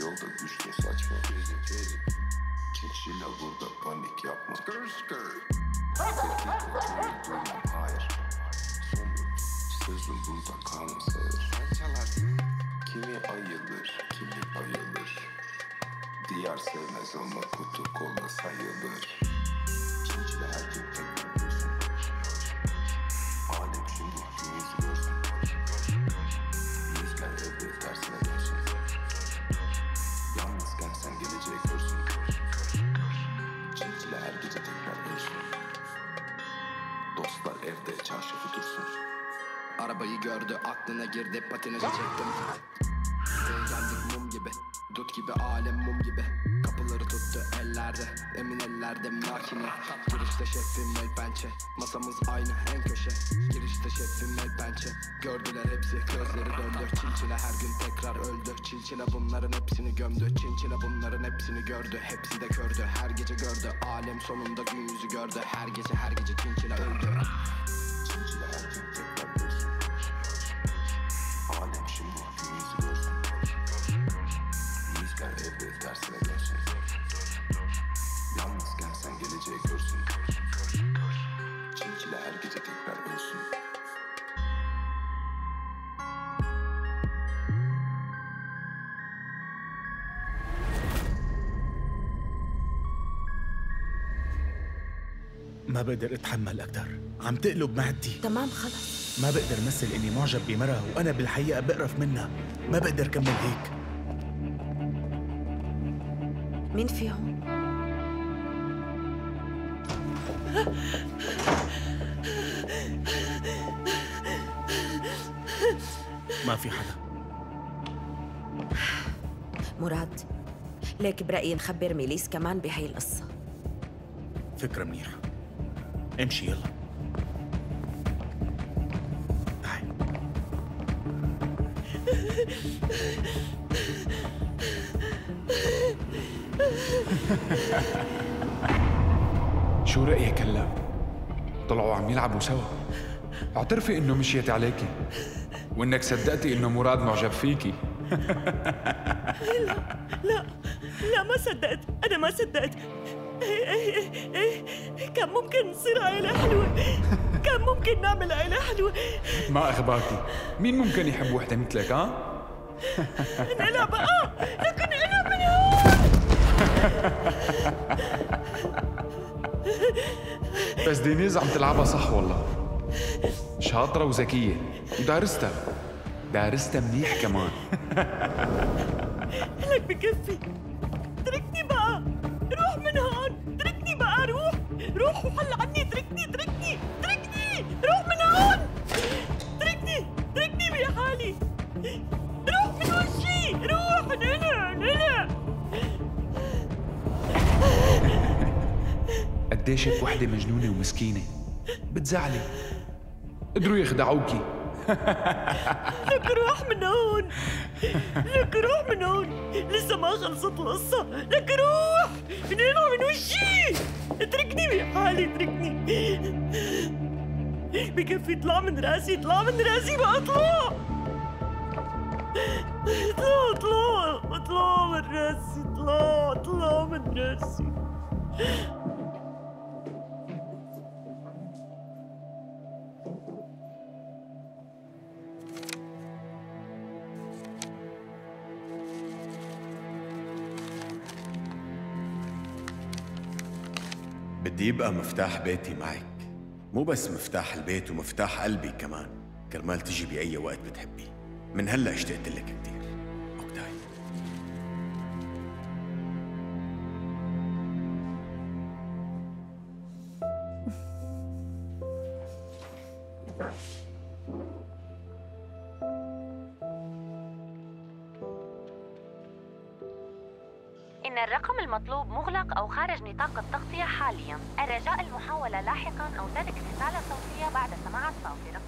Yolda düştün saçma Çinçile burada panik yapma. Skır skır Tehdit etmeyi duymam hayır. Sözüm burada kanser Kimi ayılır kimi bayılır. Diyar sevmez ama kutu kola sayılır. Çinçile her gün Çinçile bunların hepsini gömdü. Çinçile bunların hepsini gördü. Hepsi de kördü. Her gece gördü. Alem sonunda gün yüzü gördü. Her gece her gece Çinçile öldü بقدر أتحمل أكثر عم تقلب معدتي تمام خلص. ما بقدر مثل إني معجب بمرأة وأنا بالحقيقة بقرف منها. ما بقدر كمل هيك. مين فيهم؟ ما في حدا. مراد ليك برأيي نخبر ميليس كمان بهي القصة. فكرة منيحة. امشي يلا. شو رأيك هلا؟ طلعوا عم يلعبوا سوا. اعترفي إنه مشيت عليكي. وإنك صدقتي إنه مراد معجب فيكي. لا لا ما صدقت. أنا ما صدقت. كان ممكن نصير عيلة حلوة. كان ممكن نعمل عيلة حلوة. ما اخباكي مين ممكن يحب وحدة مثلك ها؟ نقلع بقى. لكن نقلع من هون. بس دينيز عم تلعبها صح والله. شاطرة وذكية. ودارستها. دارستها منيح كمان. لك بكفي. تركني بقى. روح من هون. روح وحل عني تركني تركني تركني روح من هون! تركني تركني بحالي روح من وشي! روح نقلع نقلع قديش هيك وحدة مجنونة ومسكينة؟ بتزعلي؟ قدروا يخدعوكي. لك روح من هون. لك روح من هون. لسه ما خلصت القصة. لك روح نقلع من وشي. اتركني بحالي اتركني. بكفي اطلع من راسي اطلع من راسي بقى أطلع. أطلع أطلع أطلع من راسي أطلع أطلع من راسي. يبقى مفتاح بيتي معك مو بس مفتاح البيت ومفتاح قلبي كمان. كرمال تجي بأي وقت بتحبي من هلا اشتقت لك كثير اوكتاي إن الرقم المطلوب مغلق أو خارج نطاق المحاولة لاحقاً أو ترك رسالة صوتية بعد سماع الصافرة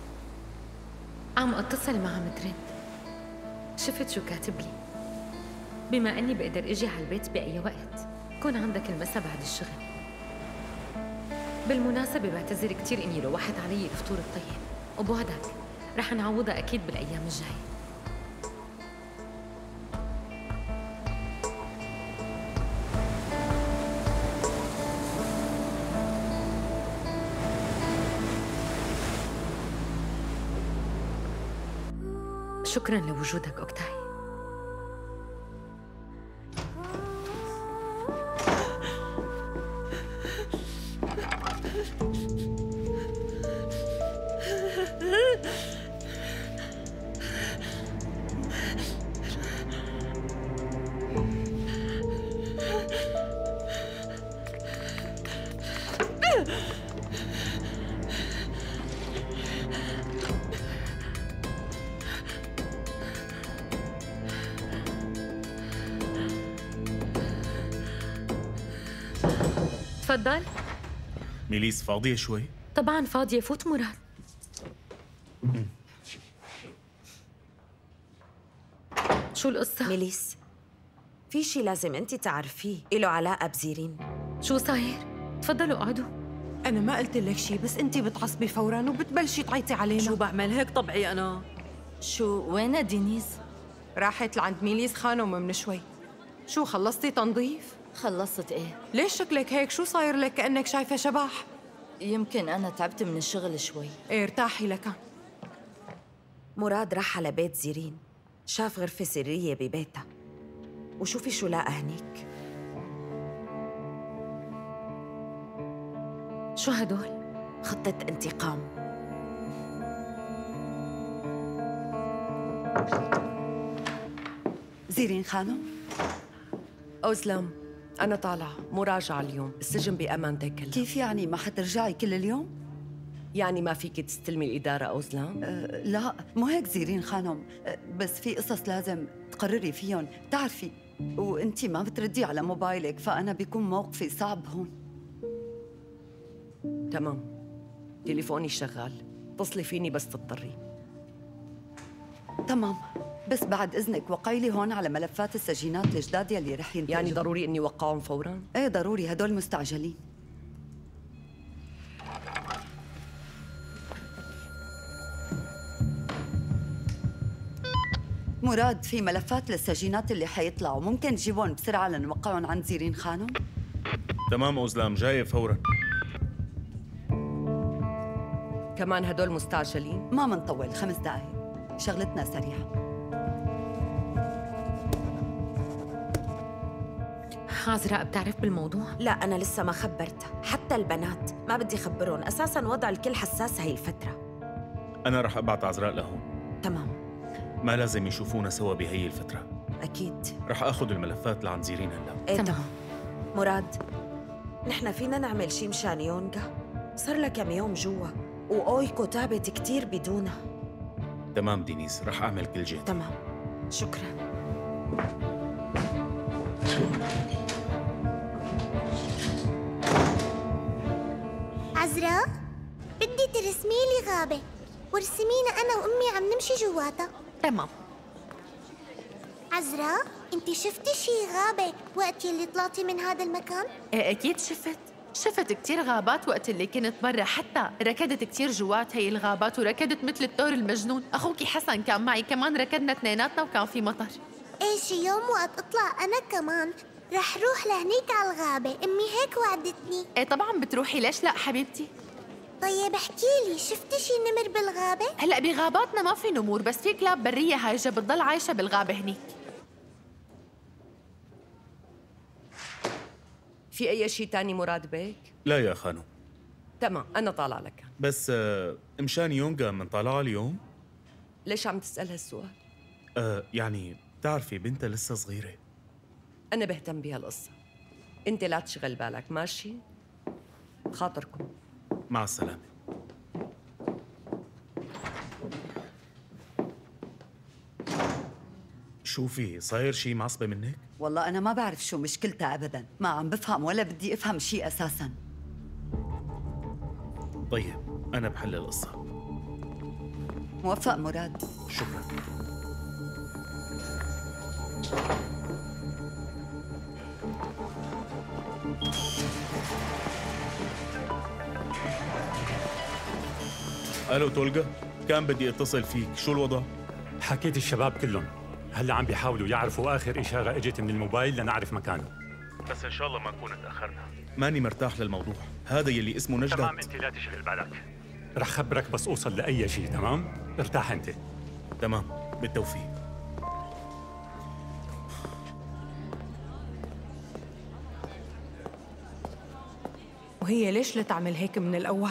عم أتصل مع مدرد شفت شو كاتب لي. بما أني بقدر إجي على البيت بأي وقت كون عندك المسا بعد الشغل. بالمناسبة بعتذر كتير إني روحت علي الفطور الطيب. وبوعدك رح نعوضها أكيد بالأيام الجاية. شكرا لوجودك أوكتاي. ميليس فاضية شوي؟ طبعا فاضية فوت مراد شو القصة؟ ميليس في شي لازم انت تعرفيه إله علاقة بزيرين شو صاير؟ تفضلوا اقعدوا أنا ما قلت لك شيء بس أنت بتعصبي فورا وبتبلشي تعيطي علينا شو بعمل هيك طبعي أنا شو وين دينيز؟ راحت لعند ميليس خانم من شوي شو خلصتي تنظيف؟ خلصت إيه؟ ليش شكلك هيك؟ شو صاير لك كأنك شايفة شبح؟ يمكن أنا تعبت من الشغل شوي. إيه ارتاحي لك. مراد راح على بيت زيرين. شاف غرفة سرية ببيتها. وشوفي شو لقى هنيك. شو هدول؟ خطة انتقام. زيرين خانم؟ أوزلم أنا طالعة مراجعة اليوم السجن بأمانتك كلها كيف يعني؟ ما حترجعي كل اليوم؟ يعني ما فيك تستلمي الإدارة أوزلم؟ أه لا مو هيك زيرين خانم. أه بس في قصص لازم تقرري فيهم. بتعرفي وانتي ما بتردي على موبايلك فأنا بيكون موقفي صعب هون. تمام. تليفوني شغال. اتصلي فيني بس تضطري. تمام. بس بعد إذنك وقعي لي هون على ملفات السجينات الجداد يلي رح ينتجوا. يعني ضروري إني وقعهم فورا؟ إيه ضروري. هدول مستعجلين. مراد في ملفات للسجينات اللي حيطلعوا. ممكن تجيبهم بسرعة لنوقعهم عند زيرين خانم؟ تمام أوزلام. جاية فورا. كمان هدول مستعجلين؟ ما منطول. خمس دقايق. شغلتنا سريعة. عذراء بتعرف بالموضوع؟ لا أنا لسه ما خبرتها حتى البنات ما بدي خبرهم أساساً وضع الكل حساس هاي الفترة. أنا رح أبعت عزراء لهون تمام. ما لازم يشوفونا سوا بهي الفترة. أكيد. رح أخذ الملفات لعند زيرين هلا. إيه تمام. مراد نحن فينا نعمل شي مشان يونغا صار لها كم يوم جوا وأويكو تعبت كتير بدونها. تمام دينيس. رح أعمل كل جهد تمام. شكراً. عزراء بدي ترسمي لي غابة. وارسمينا أنا وأمي عم نمشي جواتها. تمام. عزراء انت شفتي شي غابة وقت يلي طلعتي من هذا المكان؟ إيه أكيد شفت. شفت كتير غابات وقت اللي كنت برا حتى ركضت كتير جوات هي الغابات وركضت مثل الثور المجنون. أخوكي حسن كان معي كمان ركضنا اثنيناتنا وكان في مطر. إيه شي يوم وقت أطلع أنا كمان؟ رح روح لهنيك على الغابة. أمي هيك وعدتني. إيه طبعا بتروحي. ليش لا حبيبتي؟ طيب احكي لي شفتي شي نمر بالغابة؟ هلأ بغاباتنا ما في نمور بس في كلاب برية هايجة بتضل عايشة بالغابة هنيك. في أي شيء تاني مراد بيك؟ لا يا خانو تمام أنا طالعة لك. بس آه، مشان يونغا من طالعة اليوم؟ ليش عم تسأل هالسؤال؟ آه يعني بتعرفي بنتها لسه صغيرة. أنا بهتم بهالقصة أنت لا تشغل بالك ماشي؟ خاطركم. مع السلامة. شوفي صاير شي معصبة منك؟ والله أنا ما بعرف شو مشكلتها أبدا ما عم بفهم ولا بدي أفهم شيء أساساً. طيب أنا بحل القصة. موفق مراد. شكراً. ألو تولجا كان بدي اتصل فيك شو الوضع؟ حكيت الشباب كلهم. هلا عم بيحاولوا يعرفوا آخر إشارة إجت من الموبايل لنعرف مكانه. بس إن شاء الله ما نكون تاخرنا ماني مرتاح للموضوع. هذا يلي اسمه نجدة. تمام انت لا تشغل بالك. رح خبرك بس أوصل لأي شيء تمام؟ ارتاح أنت. تمام بالتوفيق. وهي ليش لا تعمل هيك من الأول؟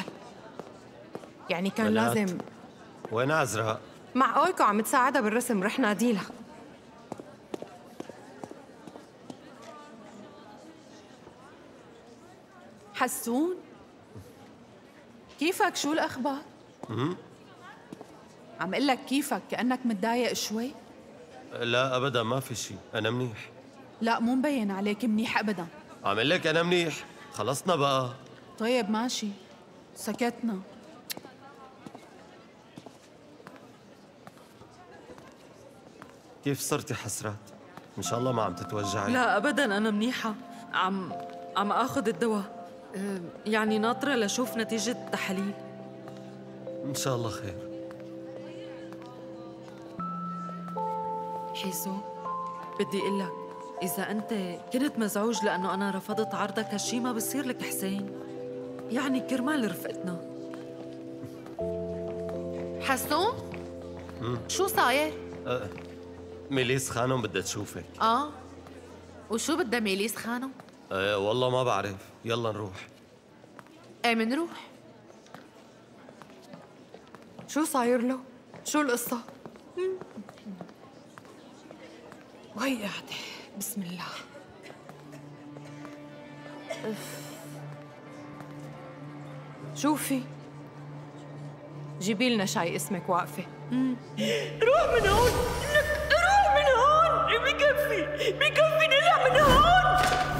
يعني كان بنات. لازم وين عزراء؟ مع أويكو عم تساعدها بالرسم رح ناديلها. حسون؟ كيفك؟ شو الأخبار؟ مم؟ عم أقول لك كيفك؟ كأنك متضايق شوي؟ لا ابدا ما في شيء أنا منيح. لا مو مبين عليك منيح أبدا. عم أقول لك أنا منيح. خلصنا بقى. طيب ماشي. سكتنا. كيف صرتي حسرات؟ إن شاء الله ما عم تتوجعي. لا ابدا أنا منيحة. عم عم آخذ الدواء. يعني ناطرة لشوف نتيجة التحاليل إن شاء الله خير حيزو بدي أقول لك إذا أنت كنت مزعوج لأنه أنا رفضت عرضك هالشي ما بصير لك حسين يعني كرمال رفقتنا حسون. شو صاير؟ أه. ميليس خانم بدها تشوفك آه وشو بدها ميليس خانم؟ أه والله ما بعرف يلا نروح. إيه منروح شو صاير له؟ شو القصة؟ وهي قاعدة بسم الله. أف. شوفي جيبي لنا شاي اسمك واقفة. روح من هون. روح من هون. بكفي. بكفي نلع من هون.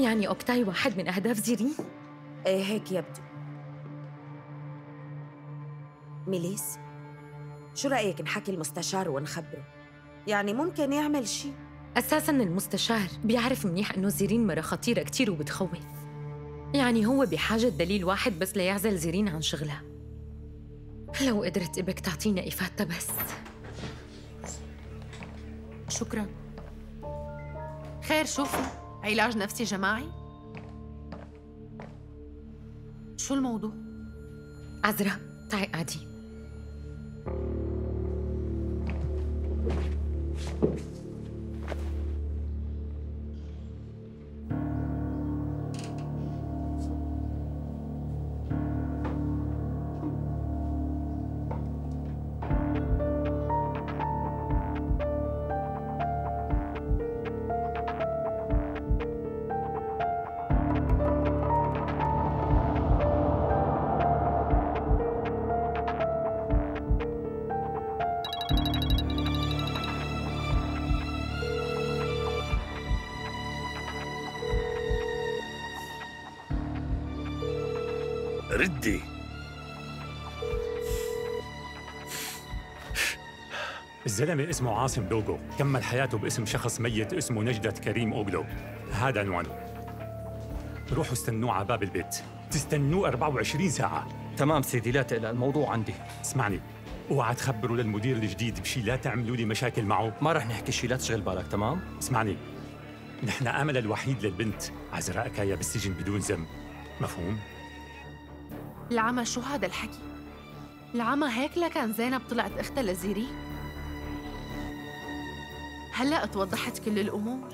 يعني أوكتاي واحد من أهداف زيرين؟ إيه هيك يبدو ميليس شو رأيك نحكي المستشار ونخبره؟ يعني ممكن يعمل شيء أساساً المستشار بيعرف منيح إنه زيرين مرة خطيرة كتير وبتخوف. يعني هو بحاجة دليل واحد بس ليعزل زيرين عن شغلها. لو قدرت إبك تعطينا إفادة بس. شكرا. خير شوفي علاج نفسي جماعي شو الموضوع؟ عذرا تعي قعدي الزلمة اسمه عاصم دوغو. كمل حياته باسم شخص ميت اسمه نجدة كريم أوغلو. هذا عنوانه. روحوا استنوه على باب البيت. تستنوه 24 ساعة. تمام سيدي لا تقلق الموضوع عندي. اسمعني. اوعى تخبروا للمدير الجديد بشي لا تعملوا لي مشاكل معه. ما رح نحكي شي لا تشغل بالك تمام؟ اسمعني. نحن آمل الوحيد للبنت. عزراء كايا بالسجن بدون ذنب. مفهوم؟ العمى شو هذا الحكي؟ العمى هيك لكان زينب طلعت أختها لزيرين هلا اتوضحت كل الأمور؟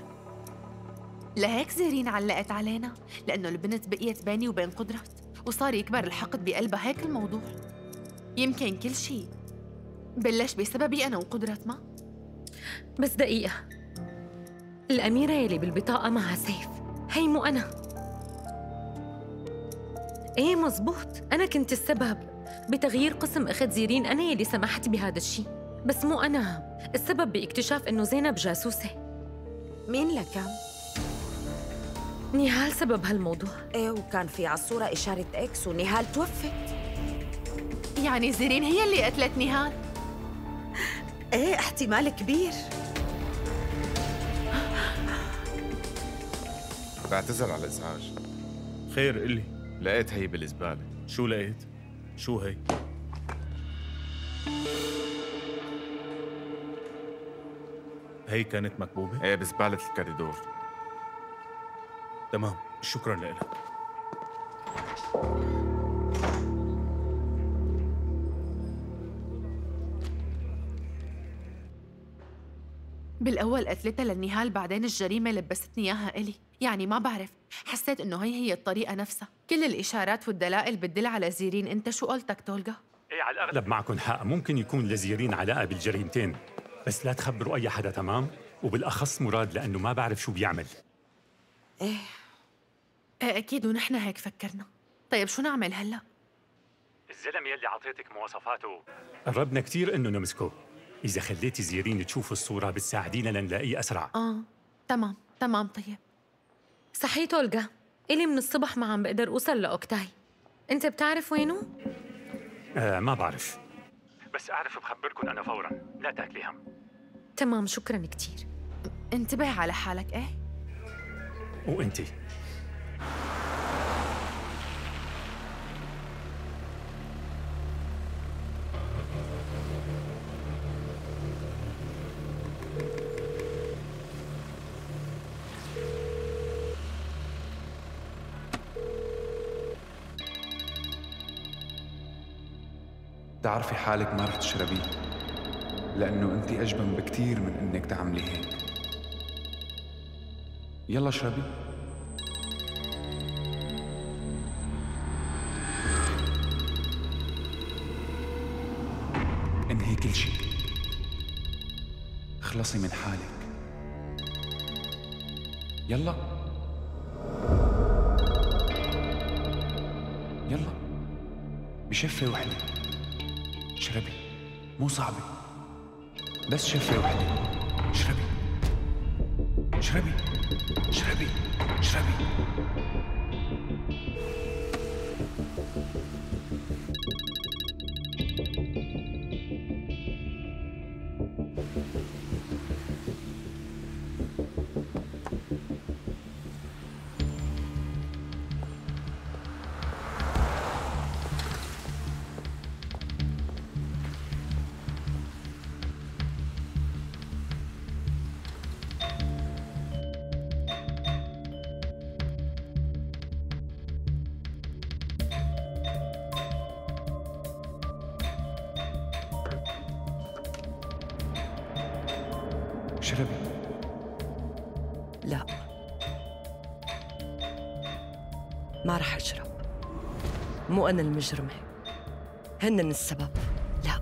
لهيك زيرين علقت علينا لأنه البنت بقيت بيني وبين قدرت وصار يكبر الحقد بقلبها هيك الموضوع. يمكن كل شيء بلش بسببي أنا وقدرت ما؟ بس دقيقة. الأميرة يلي بالبطاقة معها سيف. هي مو أنا. إيه مزبوط. أنا كنت السبب. بتغيير قسم أخت زيرين أنا يلي سمحت بهذا الشيء بس مو أنا. السبب باكتشاف إنه زينب جاسوسة. مين لكان؟ نهال سبب هالموضوع. إيه وكان في على الصورة إشارة إكس ونهال توفت. يعني زيرين هي اللي قتلت نهال؟ إيه احتمال كبير. بعتذر على الإزعاج. خير قلي لقيت هي بالزبالة. شو لقيت؟ شو هي؟ هي كانت مكبوبة؟ إيه بزبالة الكاريدور تمام. شكرا لك. بالأول قتلتها للنهال بعدين الجريمة لبستني إياها إلي. يعني ما بعرف. حسيت إنه هي هي الطريقة نفسها. كل الإشارات والدلائل بتدل على زيرين. أنت شو قلتك تولجا؟ إيه على الأغلب. معكم حق. ممكن يكون لزيرين علاقة بالجريمتين. بس لا تخبروا أي حدا تمام؟ وبالأخص مراد لأنه ما بعرف شو بيعمل. إيه. إيه أكيد ونحن هيك فكرنا. طيب شو نعمل هلأ؟ الزلمه يلي عطيتك مواصفاته. قربنا كثير إنه نمسكه. إذا خليتي زيرين تشوف الصورة بتساعدينا لنلاقيه أسرع. آه تمام تمام طيب. صحيت أولغا إلي من الصبح ما عم بقدر أوصل لأوكتاي. أنت بتعرف وينه؟ آه ما بعرف. بس أعرف بخبركم أنا فورا. لا تأكلي هم. تمام شكرا كتير. انتبه على حالك إيه؟ وأنتي؟ تعرفي حالك ما رح تشربيه لأنه أنت أجبن بكتير من إنك تعملي هيك. يلا اشربي. انهي كل شيء. اخلصي من حالك. يلا. يلا. بشفة وحدة. اشربي مو صعبة بس شفة وحدة. اشربي اشربي اشربي اشربي مو أنا المجرمة هن السبب. لا.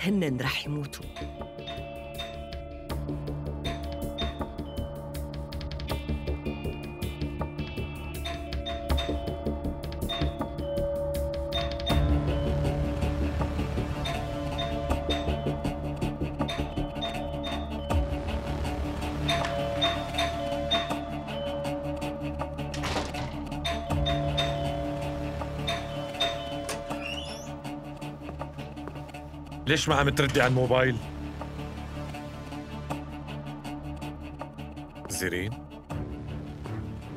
هن رح يموتوا. ليش ما عم تردي على الموبايل؟ زيرين؟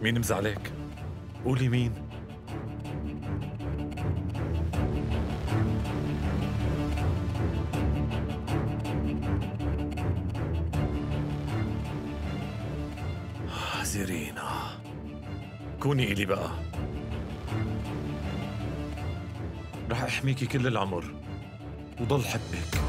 مين مزعلك؟ قولي مين؟ آه، زيرين آه. كوني إلي بقى رح أحميكي كل العمر وضل حبك.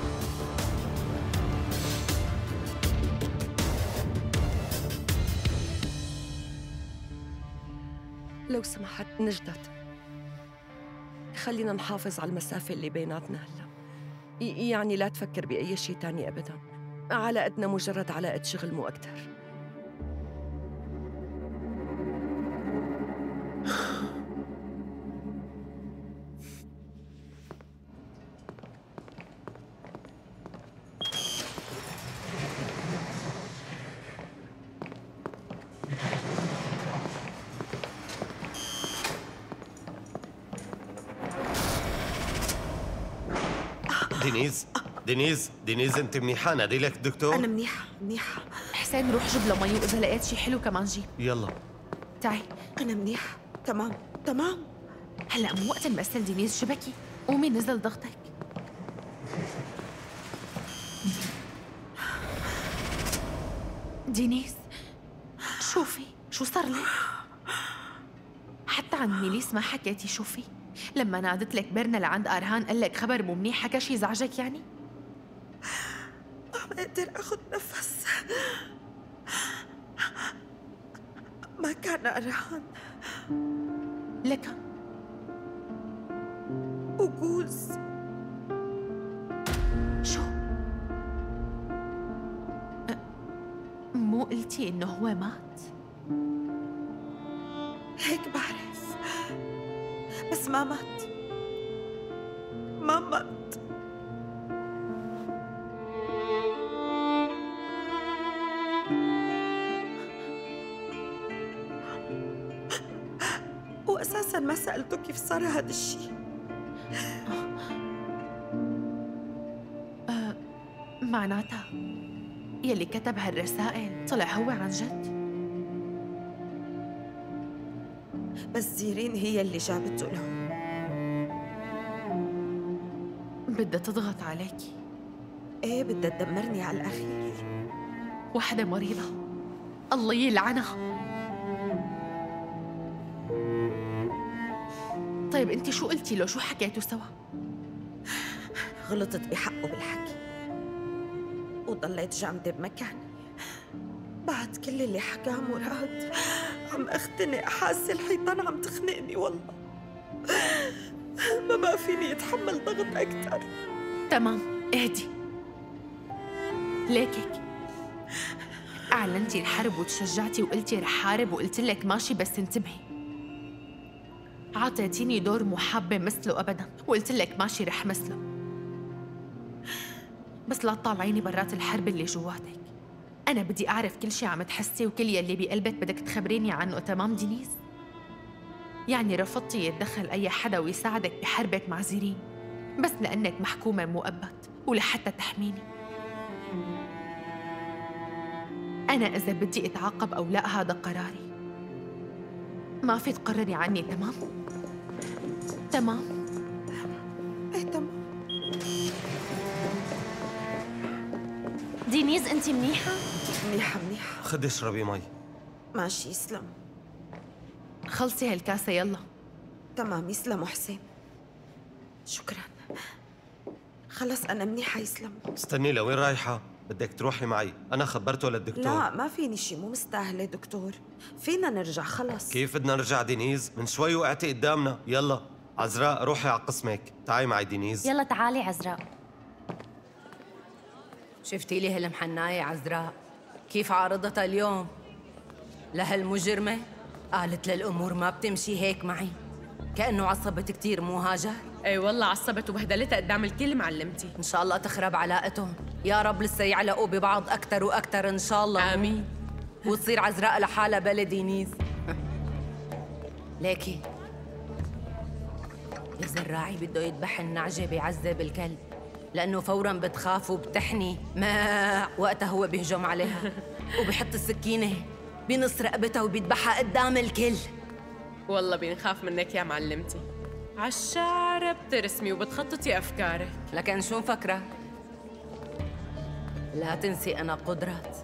لو سمحت نجدت خلينا نحافظ على المسافة اللي بيناتنا هلا. يعني لا تفكر بأي شيء تاني أبدا. علاقتنا مجرد علاقة شغل مو أكتر. دينيز دينيز دينيز انت منيحة؟ نادي لك دكتور. أنا منيحة منيحة. حسين روح جيب له مي وإذا لقيت شي حلو كمان جيب. يلا. تعي. أنا منيحة. تمام تمام. هلا مو وقت نمثل دينيز شبكي قومي نزل ضغطك. دينيس شوفي شو صار لك؟ حتى عن ميليس ما حكيتي شوفي. لما نادت لك بيرنا لعند أرهان قال لك خبر مو منيح حكى شي زعجك يعني؟ ما عم أقدر أخذ نفس ما كان أرهان لك وجوز شو؟ أه، مو قلتي إنه هو مات؟ هيك بعرف بس ما مات. ما مات. واساسا ما سالته كيف صار هذا الشيء. أه معناتها يلي كتب هالرسائل طلع هو عن جد؟ بس زيرين هي اللي جابته له بدها تضغط عليكي. إيه بدها تدمرني على الأخير. وحدة مريضة. الله يلعنها. طيب انت شو قلتي له؟ شو حكيتوا سوا؟ غلطت بحقه بالحكي. وضليت جامدة بمكاني. بعد كل اللي حكاه مراد. عم اختنق حاسة الحيطان عم تخنقني والله. ما بقى فيني اتحمل ضغط أكثر تمام اهدي. ليكك أعلنتي الحرب وتشجعتي وقلتي رح حارب وقلت لك ماشي بس انتبهي. عطيتيني دور محبة مثله ابدا وقلت لك ماشي رح مثله. بس لا تطالعيني برات الحرب اللي جواتك. أنا بدي أعرف كل شي عم تحسي وكل يلي بقلبك بدك تخبريني عنه تمام دينيس؟ يعني رفضتي يتدخل أي حدا ويساعدك بحربك مع زيرين بس لأنك محكومة مؤبد ولحتى تحميني أنا إذا بدي أتعاقب أو لا هذا قراري ما في تقرري عني تمام؟ تمام؟ إيه تمام دينيز انت منيحة؟ منيحة منيحة خدي اشربي مي. ماشي يسلم. خلصي هالكاسة يلا. تمام يسلم حسين. شكرا. خلص أنا منيحة يسلم. استني لوين رايحة؟ بدك تروحي معي، أنا خبرته للدكتور. لا ما فيني شي مو مستاهلة دكتور. فينا نرجع خلص. كيف بدنا نرجع دينيز؟ من شوي وقعتي قدامنا، يلا. عزراء روحي على قسمك، تعي معي دينيز. يلا تعالي عزراء. شفتي لي هالمحناية عزراء؟ كيف عارضتها اليوم؟ لهالمجرمة قالت للأمور ما بتمشي هيك معي. كأنه عصبت كتير مو هاجر؟ اي والله عصبت وبهدلتها قدام الكل معلمتي. إن شاء الله تخرب علاقتهم. يا رب لسه يعلقوا ببعض أكتر وأكتر إن شاء الله. آمين. وتصير عزراء لحالها بلدي نيس ليكي. إذا الراعي بده يذبح النعجة بيعذب الكلب لأنه فورا بتخاف وبتحني. ما وقتها هو بيهجم عليها. وبحط السكينة بنص رقبتها وبيذبحها قدام الكل. والله بنخاف منك يا معلمتي. عالشعر بترسمي وبتخططي أفكارك. لكن شو مفكرة؟ لا تنسي أنا قدرات.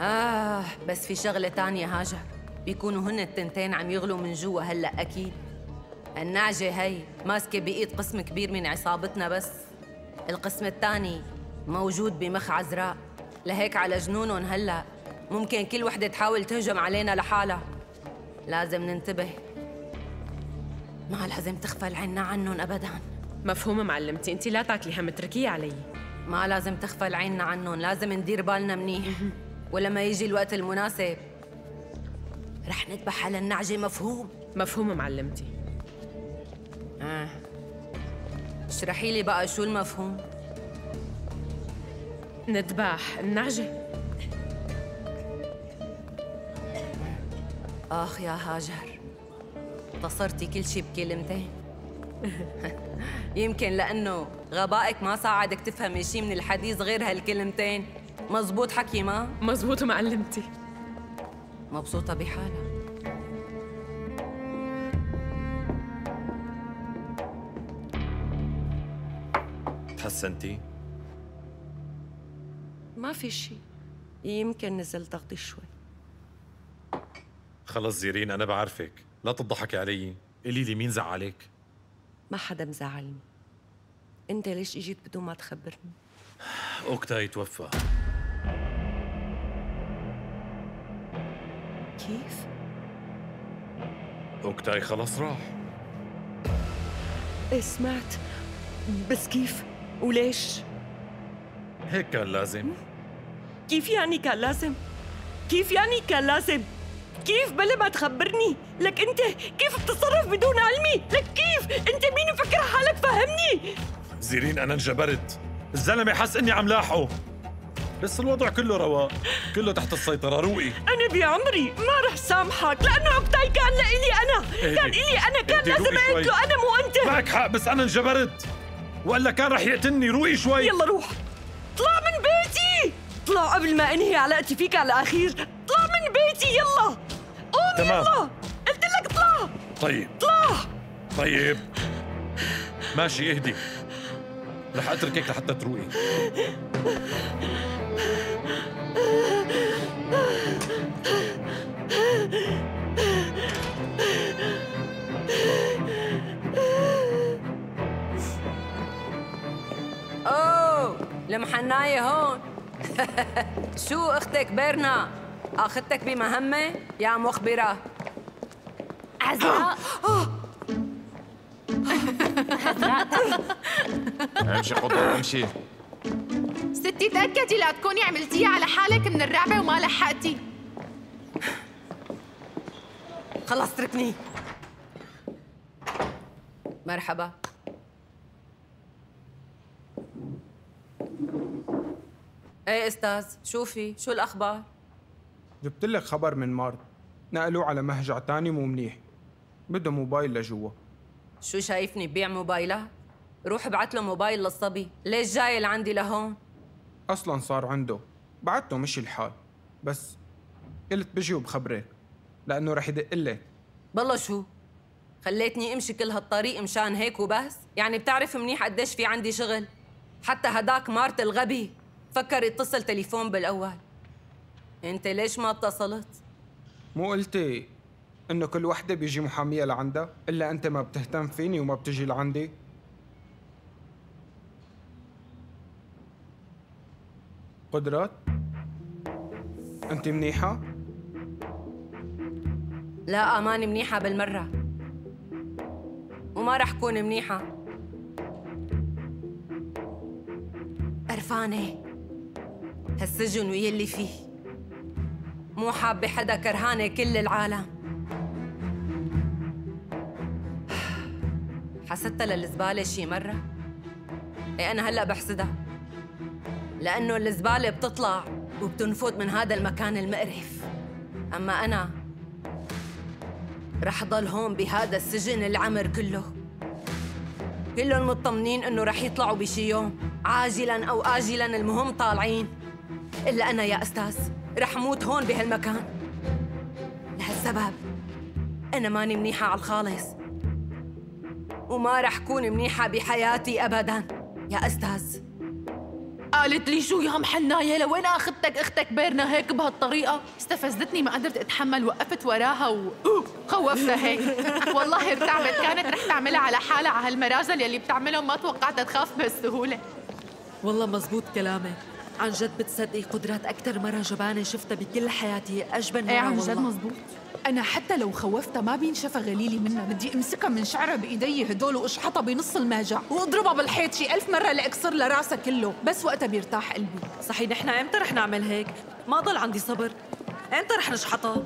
آه بس في شغلة تانية هاجر. بيكونوا هن التنتين عم يغلوا من جوا هلأ أكيد. النعجة هي ماسكة بإيد قسم كبير من عصابتنا بس. القسم الثاني موجود بمخ عزراء. لهيك على جنونهم هلأ. ممكن كل وحدة تحاول تهجم علينا لحالها. لازم ننتبه. ما لازم تغفل عنا عنهم أبداً. مفهومة معلمتي انت لا تاكلي هم اتركيه علي. ما لازم تغفل عيننا عنهم لازم ندير بالنا منيح. ولما يجي الوقت المناسب رح نذبح على النعجة مفهوم. مفهومة معلمتي. آه. اشرحي لي بقى شو المفهوم. نذبح النعجة. آخ يا هاجر اختصرتي كل شي بكلمتين. يمكن لأنه غبائك ما ساعدك تفهمي شي من الحديث غير هالكلمتين. مزبوط حكي ما؟ مزبوط معلمتي. مبسوطة بحالها تحسنتي؟ ما في شي. يمكن نزل ضغطي شوي. خلص زيرين أنا بعرفك. لا تضحكي علي. قولي لي مين زعلك؟ ما حدا مزعلني. انت ليش اجيت بدون ما تخبرني؟ اوكتاي توفى كيف؟ اوكتاي خلص راح. إيه سمعت. بس كيف؟ وليش هيك كان لازم. كيف يعني كان لازم؟ كيف يعني كان لازم؟ كيف بلا ما تخبرني؟ لك انت كيف بتتصرف بدون علمي؟ لك كيف؟ انت مين مفكر حالك فهمني؟ زيرين أنا انجبرت. الزلمة حس إني عم لاحقه. بس الوضع كله رواق كله تحت السيطرة روقي. أنا بعمري ما رح سامحك لأنه اوكتاي كان لإلي أنا. اهدي. كان إلي أنا كان اهدي، لازم. اقتله أنا مو أنت. معك حق بس أنا انجبرت. وإلا كان رح يقتلني. روقي شوي. يلا روح. طلع من بيتي. طلع قبل ما انهي علاقتي فيك على الأخير. طلع من بيتي. يلا. قوم تمام. يلا. قلت لك طلع طيب. طلع طيب. ماشي اهدي. رح أتركك لحتى تروقي. المحناية هون. شو أختك بيرنا؟ اخذتك بمهمة؟ يا مخبرة. عزراء امشي قدرة امشي. ستي تأكدي لا تكوني عملتيها على حالك من الرعبة وما لحقتي. خلص اتركني. مرحبا. إيه أستاذ؟ شوفي شو الأخبار؟ جبت لك خبر من مارت نقلوه على مهجع تاني مو منيح. بده موبايل لجوا. شو شايفني ببيع موبايلات روح ابعت له موبايل للصبي. ليش جاي لعندي لهون؟ أصلا صار عنده. بعته مشي الحال. بس قلت بجي وبخبرك لأنه رح يدق لك. بالله شو؟ خليتني امشي كل هالطريق مشان هيك وبس؟ يعني بتعرف منيح قديش في عندي شغل؟ حتى هداك مارت الغبي. فكر يتصل تليفون بالأول. أنت ليش ما اتصلت؟ مو قلتي انه كل وحدة بيجي محامية لعندها؟ إلا أنت ما بتهتم فيني وما بتجي لعندي؟ قدرات؟ أنت منيحة؟ لا ماني منيحة بالمرة. وما رح كون منيحة. قرفانة هالسجن ويلي فيه. مو حابة حدا كرهانة كل العالم. حسدتها للزبالة شي مرة؟ إيه أنا هلأ بحسدها. لأنه الزبالة بتطلع وبتنفد من هذا المكان المقرف. أما أنا رح ضل هون بهذا السجن العمر كله. كلهم مطمنين إنه رح يطلعوا بشي يوم عاجلا أو اجلا المهم طالعين. إلا أنا يا أستاذ. رح موت هون بهالمكان. لهالسبب أنا ماني منيحة على الخالص. وما رح كون منيحة بحياتي ابدا. يا أستاذ. قالت لي شو يا محناية؟ لوين أخذتك أختك بيرنا هيك بهالطريقة؟ استفزتني ما قدرت أتحمل وقفت وراها و خوفتها هيك. والله ارتعبت كانت رح تعملها على حالها على هالمراجل يلي بتعملهم ما توقعتها تخاف بهالسهولة. والله مزبوط كلامك. عن جد بتصدقي قدرات أكثر مرة جبانة شفتها بكل حياتي أجبن إيه عن جد. مزبوط أنا حتى لو خوفتها ما بينشفى غليلي منها بدي أمسكها من شعرها بإيدي هدول وأشحطها بنص الماجع وأضربها بالحيط شي ألف مرة لأكسر لها راسها كله بس وقتها بيرتاح قلبي صحيح نحن إمتى رح نعمل هيك؟ ما ضل عندي صبر إمتى رح نشحطها؟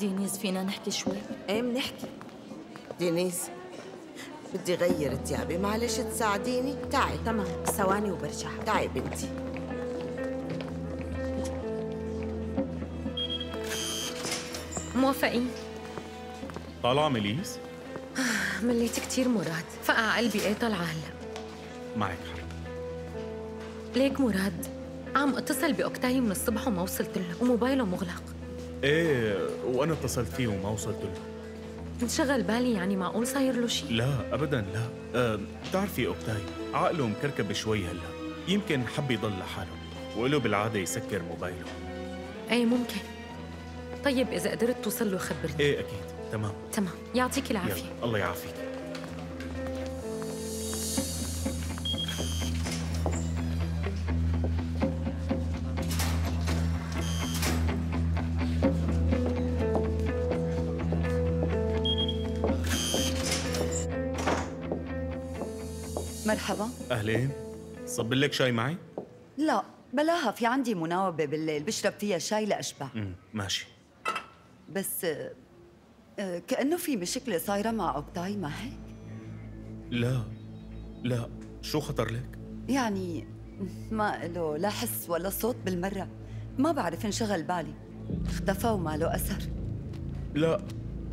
دينيز فينا نحكي شوي؟ إيه بنحكي دينيس بدي غير ثيابي معلش تساعديني. تعي. تمام. ثواني وبرجع. تعي بنتي. موافقين. طالعة ميليس مليت كتير مراد. فقع قلبي. إيه طالعة هلا؟ معك حق. ليك مراد. عم اتصل بأوكتاي من الصبح وما وصلت له. وموبايله مغلق. إيه وأنا اتصلت فيه وما وصلت له. انشغل بالي يعني معقول صاير له شيء؟ لا ابدا لا. أه بتعرفي اوكتاي عقله مكركب شوي هلأ. يمكن حب يضل لحاله وله بالعادة يسكر موبايله. إيه ممكن. طيب إذا قدرت توصل له خبرني إيه أكيد. تمام. تمام. يعطيك العافية. يلا الله يعافيك. أهلين؟ صب لك شاي معي؟ لا بلاها في عندي مناوبة بالليل بشرب فيها شاي لأشبع. امم ماشي. بس آه، آه، كأنه في مشكلة صايرة مع أوكتاي ما هيك؟ لا لا شو خطر لك؟ يعني ما له لا حس ولا صوت بالمرة. ما بعرف انشغل بالي. اختفى وما له أثر. لا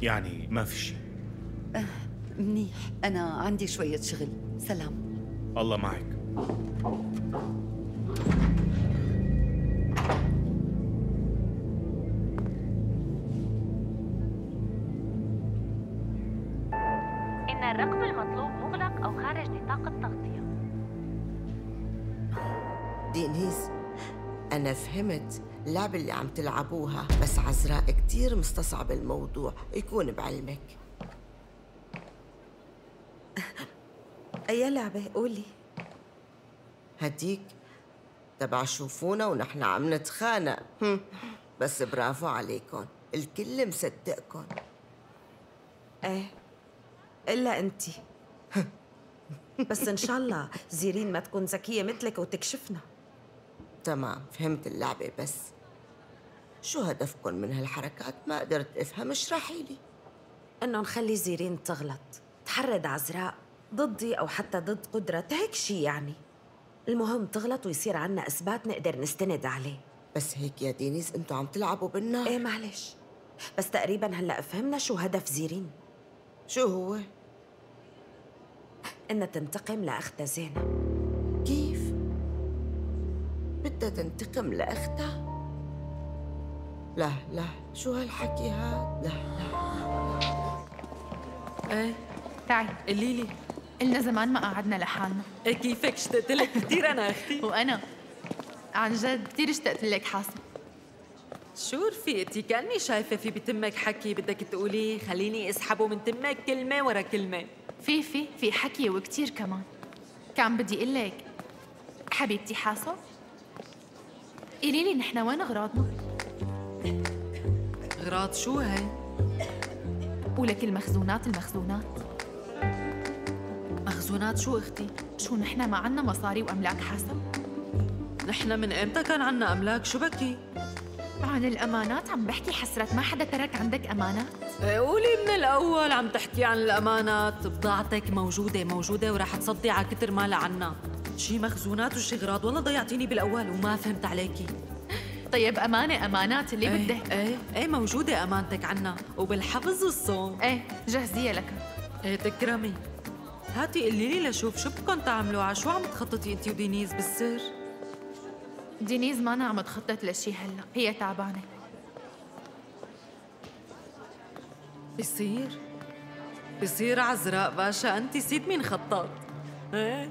يعني ما في شيء آه، منيح. أنا عندي شوية شغل. سلام. الله معك. إن الرقم المطلوب مغلق أو خارج نطاق التغطية. دينيس أنا فهمت اللعبة اللي عم تلعبوها بس عزراء كتير مستصعب الموضوع يكون بعلمك. أي لعبة؟ قولي. هديك. تبع شوفونا ونحن عم نتخانق. بس برافو عليكم الكل مصدقكم إيه. إلا أنتي. بس إن شاء الله زيرين ما تكون ذكية مثلك وتكشفنا. تمام. فهمت اللعبة بس. شو هدفكم من هالحركات؟ ما قدرت أفهم. اشرحي لي. إنه نخلي زيرين تغلط. تحرض عزراء ضدي أو حتى ضد قدرة هيك شي يعني. المهم تغلط ويصير عنا إثبات نقدر نستند عليه. بس هيك يا دينيس أنتوا عم تلعبوا بالنار. إيه معلش. بس تقريبا هلأ فهمنا شو هدف زيرين. شو هو؟ إنها تنتقم لأختها زينب كيف؟ بدها تنتقم لأختها؟ لا لا. شو هالحكي هاد؟ لا. إيه تعي قولي لي. إلنا زمان ما قعدنا لحالنا. إيه كيفك؟ اشتقت لك كثير أنا أختي. وأنا عن جد كثير اشتقت لك حاسة. شو رفيقتي؟ كأني شايفة في بتمك حكي بدك تقولي خليني أسحبه من تمك كلمة ورا كلمة. في في في حكي وكتير كمان. كان بدي أقول لك حبيبتي حاسة قولي لي نحن وين اغراضنا؟ اغراض شو هي؟ ولك المخزونات المخزونات. مخزونات شو أختي؟ شو نحن ما عنا مصاري وأملاك حاسة؟ نحن من إمتى كان عنا أملاك؟ شو بكي؟ عن الأمانات عم بحكي حسرة ما حدا ترك عندك أمانات؟ إيه قولي من الأول عم تحكي عن الأمانات. بضاعتك موجودة موجودة وراح تصدي على كتر ما لعنا شي مخزونات وشي اغراض والله ضيعتيني بالأول وما فهمت عليكي. طيب أمانة أمانات اللي إيه بدك. إيه إيه موجودة أمانتك عنا. وبالحفظ والصون إيه جهزيها لك. إيه تكرمي. هاتي قولي لي لشوف شو بدكم تعملوا على شو عم تخططي انت ودينيز بالسر؟ دينيز ما عم تخطط لشي هلأ هي تعبانة. بصير بصير عزراء باشا انت سيد مين خطط؟ إيه؟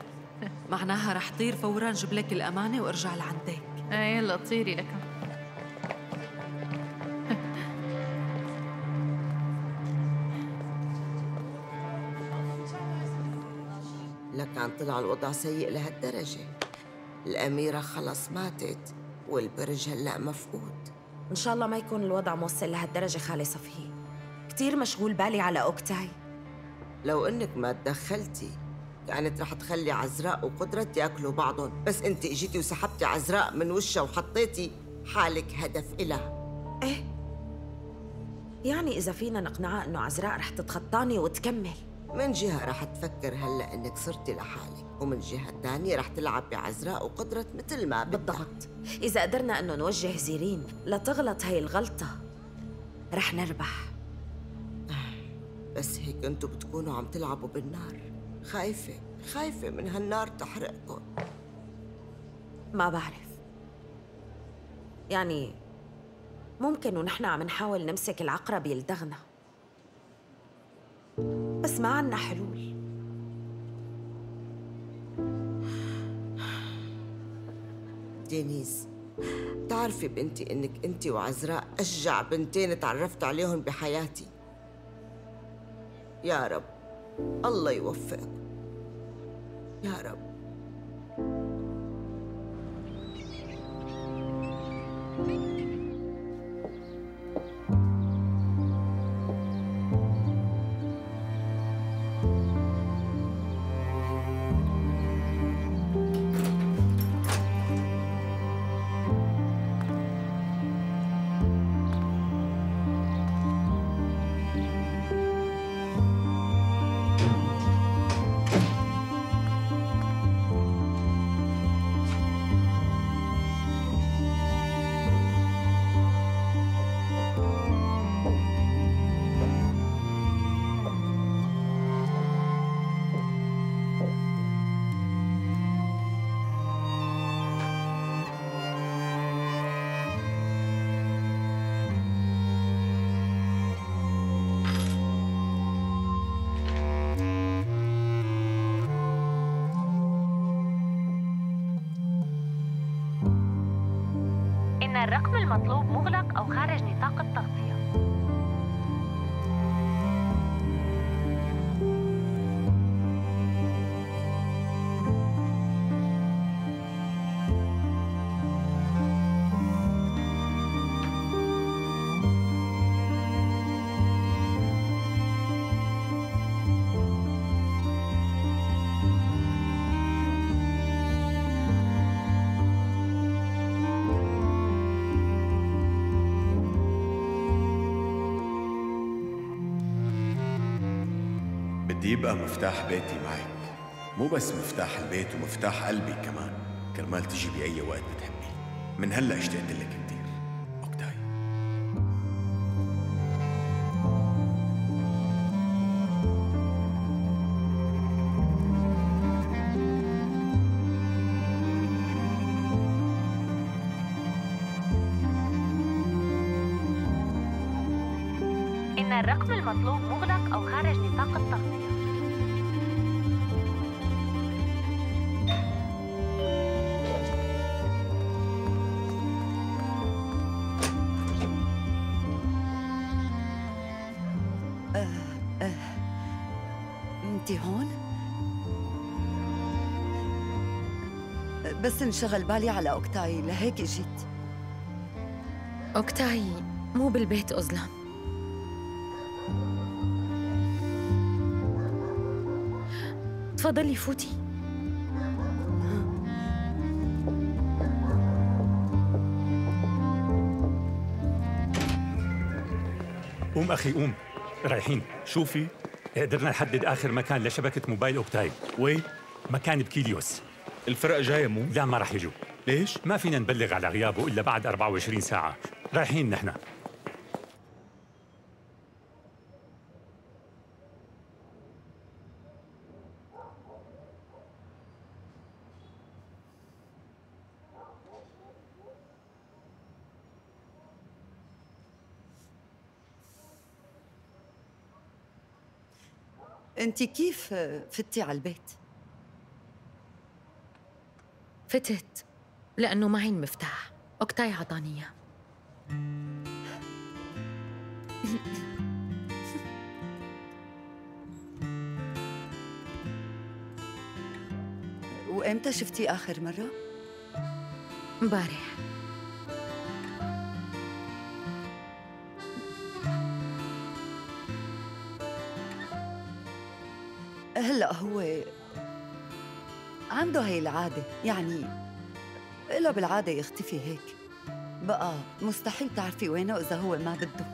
معناها رح طير فورا جيب لك الأمانة وأرجع لعندك. إيه يلا طيري لك لكان طلع الوضع سيء لهالدرجة. الأميرة خلص ماتت والبرج هلأ مفقود. إن شاء الله ما يكون الوضع موصل لهالدرجة خالي صفيه كثير مشغول بالي على أوكتاي. لو إنك ما تدخلتي كانت رح تخلي عزراء وقدرة يأكلوا بعضهم. بس أنت إجيتي وسحبتي عزراء من وشها وحطيتي حالك هدف إلها. إيه؟ يعني إذا فينا نقنعها إنه عزراء رح تتخطاني وتكمل. من جهة رح تفكر هلأ إنك صرتي لحالك ومن جهة تانية رح تلعب بعزراء وقدرة مثل ما بدها بالضبط. إذا قدرنا إنه نوجه زيرين لتغلط هي الغلطة رح نربح. بس هيك أنتوا بتكونوا عم تلعبوا بالنار. خايفة خايفة من هالنار تحرقكم. ما بعرف. يعني ممكن ونحن عم نحاول نمسك العقرب يلدغنا. بس ما عنا حلول. دينيز بتعرفي بنتي إنك أنت وعزراء أشجع بنتين تعرفت عليهم بحياتي. يا رب الله يوفقكم يا رب. إن يبقى مفتاح بيتي معك مو بس مفتاح البيت ومفتاح قلبي كمان. كرمال تجي بأي وقت بتحبي من هلا اشتقت لك. انشغل بالي على أوكتاي لهيك اجيت أوكتاي مو بالبيت أظلم تفضلي فوتي. قوم أخي قوم. رايحين. شوفي قدرنا نحدد آخر مكان لشبكة موبايل أوكتاي. وين؟ مكان بكيليوس. الفرق جاية مو؟ لا ما رح يجوا ليش؟ ما فينا نبلغ على غيابه إلا بعد 24 ساعة رايحين نحن أنت كيف فتي على البيت؟ فتت لأنه معي المفتاح. أوكتاي عطاني إياه وإمتى شفتي آخر مرة؟ امبارح. هلأ هو عنده هي العادة يعني له بالعادة يختفي هيك بقى مستحيل تعرفي وينه إذا هو ما بده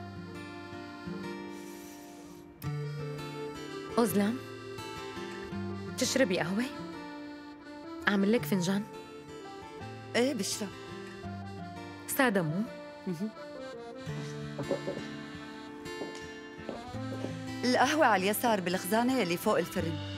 أظلم تشربي قهوة؟ أعمل لك فنجان؟ إيه بشرب سادة مو؟ القهوة على اليسار بالخزانة يلي فوق الفرن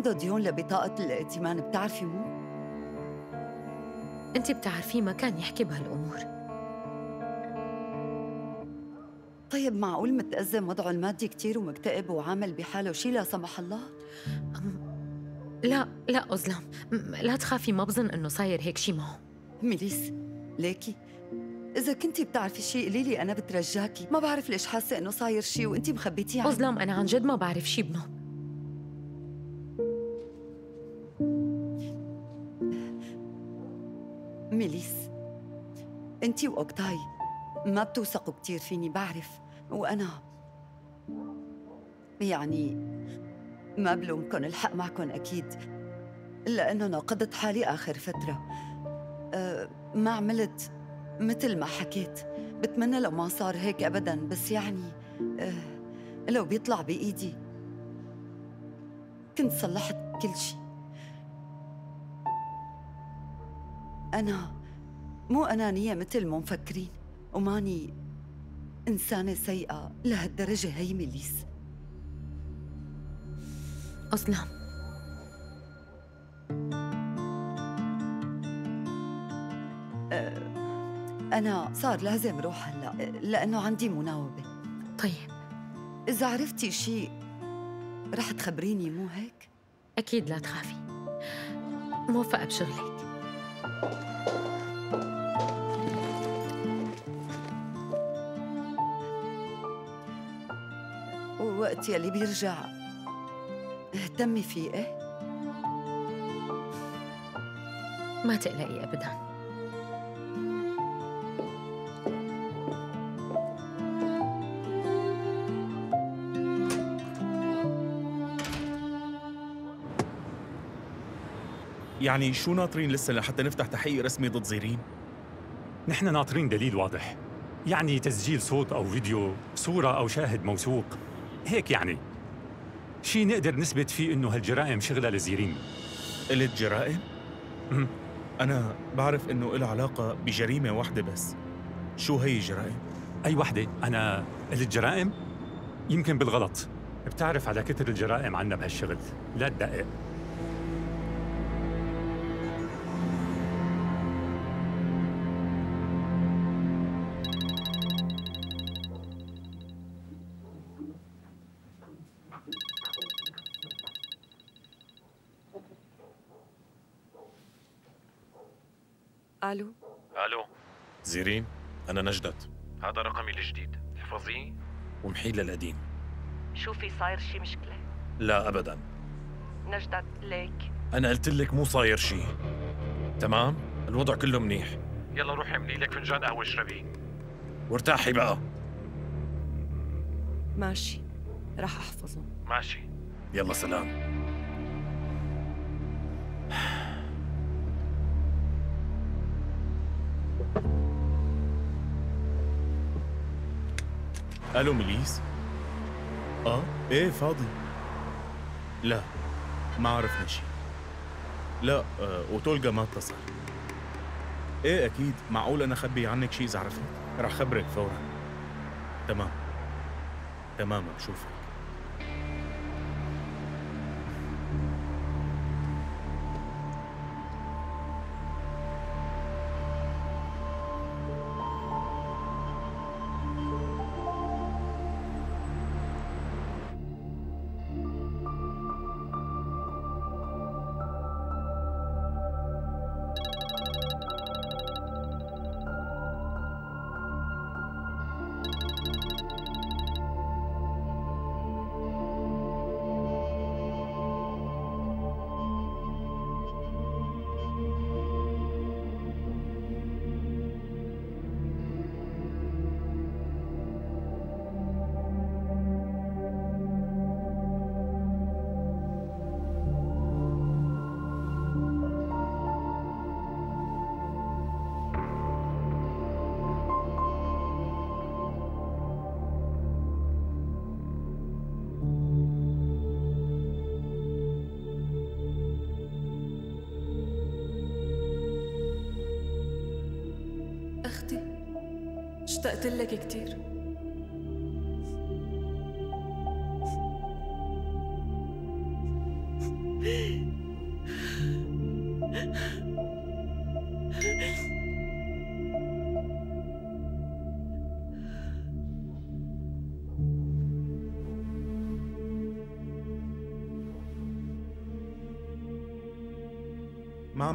عنده ديون لبطاقة الائتمان بتعرفي مو؟ أنت بتعرفي ما كان يحكي بهالأمور. طيب معقول متأزم وضعه المادي كتير ومكتئب وعامل بحاله شي لا سمح الله؟ لا لا أظلم. لا تخافي ما بظن إنه صاير هيك شي معه. ميليس ليكي. إذا كنتي بتعرفي شي قولي لي أنا بترجاكي. ما بعرف ليش حاسة إنه صاير شي وأنتي مخبيتيه عني أظلم أنا عن جد ما بعرف شي بنه أنتي وأوكتاي ما بتوثقوا كتير فيني بعرف. وأنا يعني ما بلومكن الحق معكن أكيد. لأنه ناقضت حالي آخر فترة. أه ما عملت مثل ما حكيت. بتمنى لو ما صار هيك أبداً بس يعني أه لو بيطلع بإيدي. كنت صلحت كل شي أنا مو أنانية مثل ما مفكرين وماني إنسانة سيئة لهالدرجة هي ميليس. أظلم أه، أنا صار لازم روح هلا لأنه عندي مناوبة. طيب. إذا عرفتي شيء رح تخبريني مو هيك؟ أكيد لا تخافي. موفقة بشغلك. ووقت يلي بيرجع اهتمي فيه إيه؟ ما تقلقي أبداً يعني شو ناطرين لسه لحتى نفتح تحقيق رسمي ضد زيرين؟ نحن ناطرين دليل واضح يعني تسجيل صوت أو فيديو صورة أو شاهد موثوق هيك يعني. شي نقدر نثبت فيه إنه هالجرائم شغلة لزيرين؟ قلت جرائم؟ أنا بعرف إنه إلها علاقة بجريمة واحدة بس. شو هي الجرائم؟ أي وحدة؟ أنا قلت جرائم؟ يمكن بالغلط. بتعرف على كتر الجرائم عنا بهالشغل. لا تدقق. ألو. ألو. زيرين أنا نجدت. هذا رقمي الجديد. احفظيه ومحيل القديم شو في صاير شي مشكلة؟ لا ابدا. نجدت ليك. أنا قلت لك مو صاير شيء تمام؟ الوضع كله منيح. يلا روحي اعملي لك فنجان قهوة اشربي. وارتاحي بقى. ماشي. رح أحفظهم ماشي. يلا سلام. ألو ميليس؟ آه إيه فاضي. لا ما عرفنا شي لا آه وتولجا ما اتصل. إيه أكيد. معقول أنا أخبي عنك شي إذا عرفت؟ رح خبرك فورا. تمام. تمام بشوفك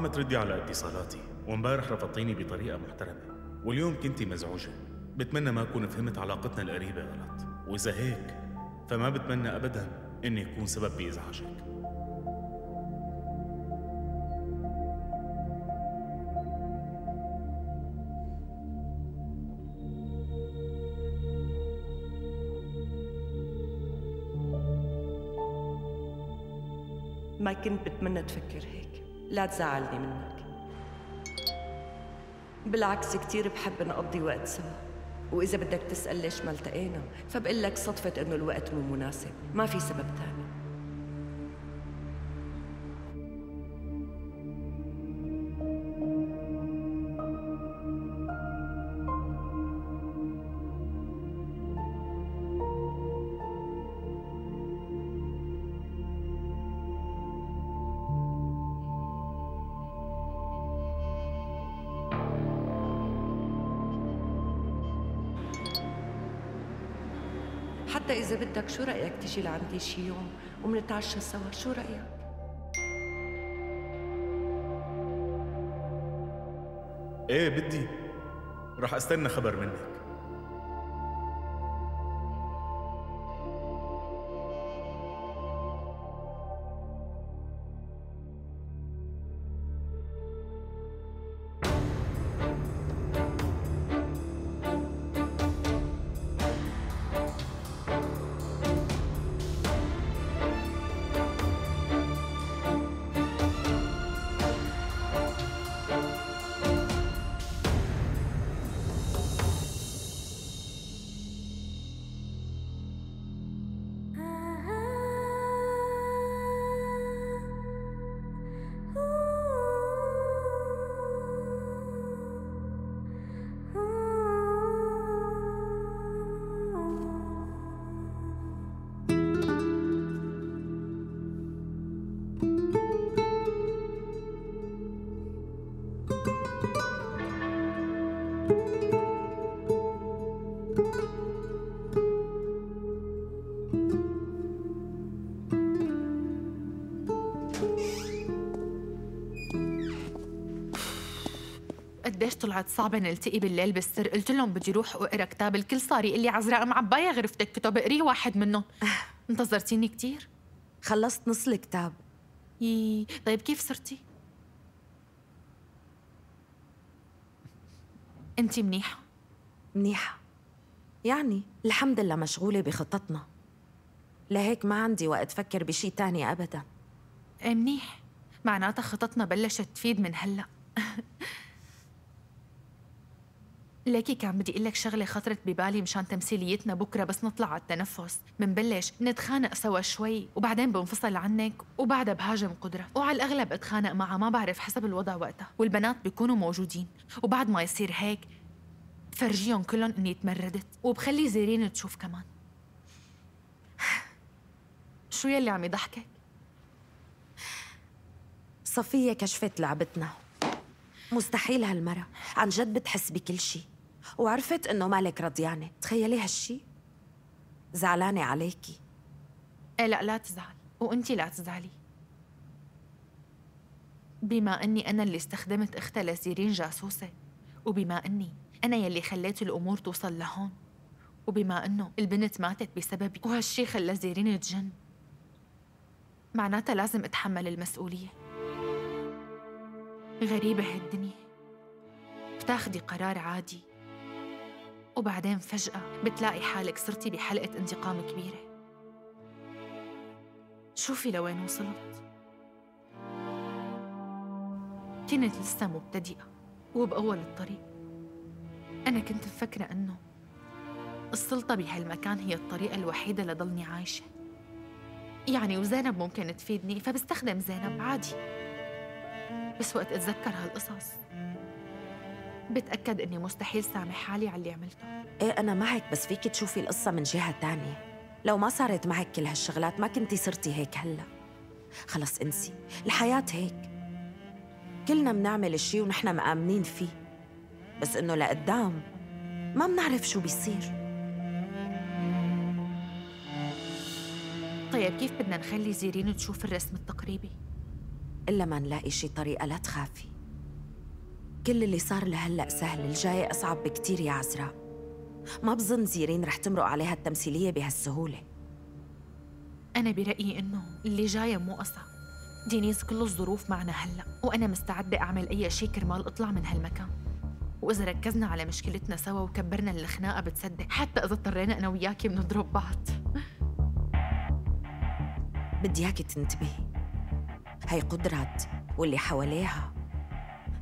تردي على اتصالاتي وامبارح رفضتيني بطريقة محترمة. واليوم كنتي مزعوجة. بتمنى ما أكون فهمت علاقتنا القريبة غلط. وإذا هيك فما بتمنى أبدا إني أكون سبب بإزعاجك ما كنت بتمنى تفكر هيك. لا تزعلني منك. بالعكس كتير بحب نقضي وقت سوا. وإذا بدك تسأل ليش ما التقينا فبقول لك صدفة إنه الوقت مو مناسب. ما في سبب تاني. حتى إذا بدك شو رأيك تيجي لعندي شي يوم؟ ومنتعشى سوا شو رأيك؟ إيه بدي. رح أستنى خبر منك. طلعت صعبة نلتقي بالليل بالسر. قلت لهم بدي روح أقرأ كتاب الكل صار يقول لي عزراء معباية غرفتك كتب اقري واحد منهم. انتظرتيني كتير؟ خلصت نص الكتاب. يي طيب كيف صرتي؟ انت منيحة. منيحة. يعني الحمد لله مشغولة بخططنا. لهيك ما عندي وقت فكر بشي تاني أبدا. إيه منيح. معناتها خططنا بلشت تفيد من هلأ. ليكي كان بدي أقول لك شغلة خطرت ببالي مشان تمثيليتنا بكرة بس نطلع على التنفس. منبلش نتخانق سوا شوي وبعدين بنفصل عنك وبعدها بهاجم قدرة. وعلى الأغلب أتخانق معها ما بعرف حسب الوضع وقتها. والبنات بيكونوا موجودين. وبعد ما يصير هيك فرجيهم كلهم إني تمردت. وبخلي زيرين تشوف كمان. شو يلي عم يضحكك؟ صفية كشفت لعبتنا. مستحيل هالمرة. عن جد بتحس بكل شي. وعرفت إنه مالك رضيانة. تخيلي هالشي. زعلانة عليكي. إيه لا لا تزعل. وأنتي لا تزعلي. بما أني أنا اللي استخدمت أختها لزيرين جاسوسة وبما أني أنا يلي خليت الأمور توصل لهون وبما إنه البنت ماتت بسببي وهالشي خلى زيرين تجن معناتها لازم أتحمل المسؤولية. غريبة هالدنيا. بتاخدي قرار عادي. وبعدين فجأة بتلاقي حالك صرتي بحلقة انتقام كبيرة. شوفي لوين وصلت. كنت لسه مبتدئة وبأول الطريق. أنا كنت مفكرة إنه السلطة بهالمكان هي الطريقة الوحيدة لضلني عايشة. يعني وزينب ممكن تفيدني فبستخدم زينب عادي. بس وقت أتذكر هالقصص بتأكد إني مستحيل سامح حالي على اللي عملته. إيه أنا معك بس فيك تشوفي القصة من جهة تانية. لو ما صارت معك كل هالشغلات ما كنتي صرتي هيك هلأ. خلص انسي. الحياة هيك. كلنا بنعمل الشي ونحن مآمنين فيه. بس إنه لقدام ما بنعرف شو بيصير. طيب كيف بدنا نخلي زيرين تشوف الرسم التقريبي؟ إلا ما نلاقي شي طريقة لا تخافي. كل اللي صار لهلأ سهل الجاي أصعب بكتير يا عزراء. ما بظن زيرين رح تمرق عليها التمثيلية بهالسهولة. أنا برأيي إنه اللي جاية مو أصعب. دينيز كل الظروف معنا هلأ وأنا مستعدة أعمل أي شي كرمال أطلع من هالمكان. وإذا ركزنا على مشكلتنا سوا وكبرنا الخناقة بتصدق حتى إذا اضطرينا أنا وياكي بنضرب بعض. بدي إياكي تنتبهي. هي قدرات واللي حواليها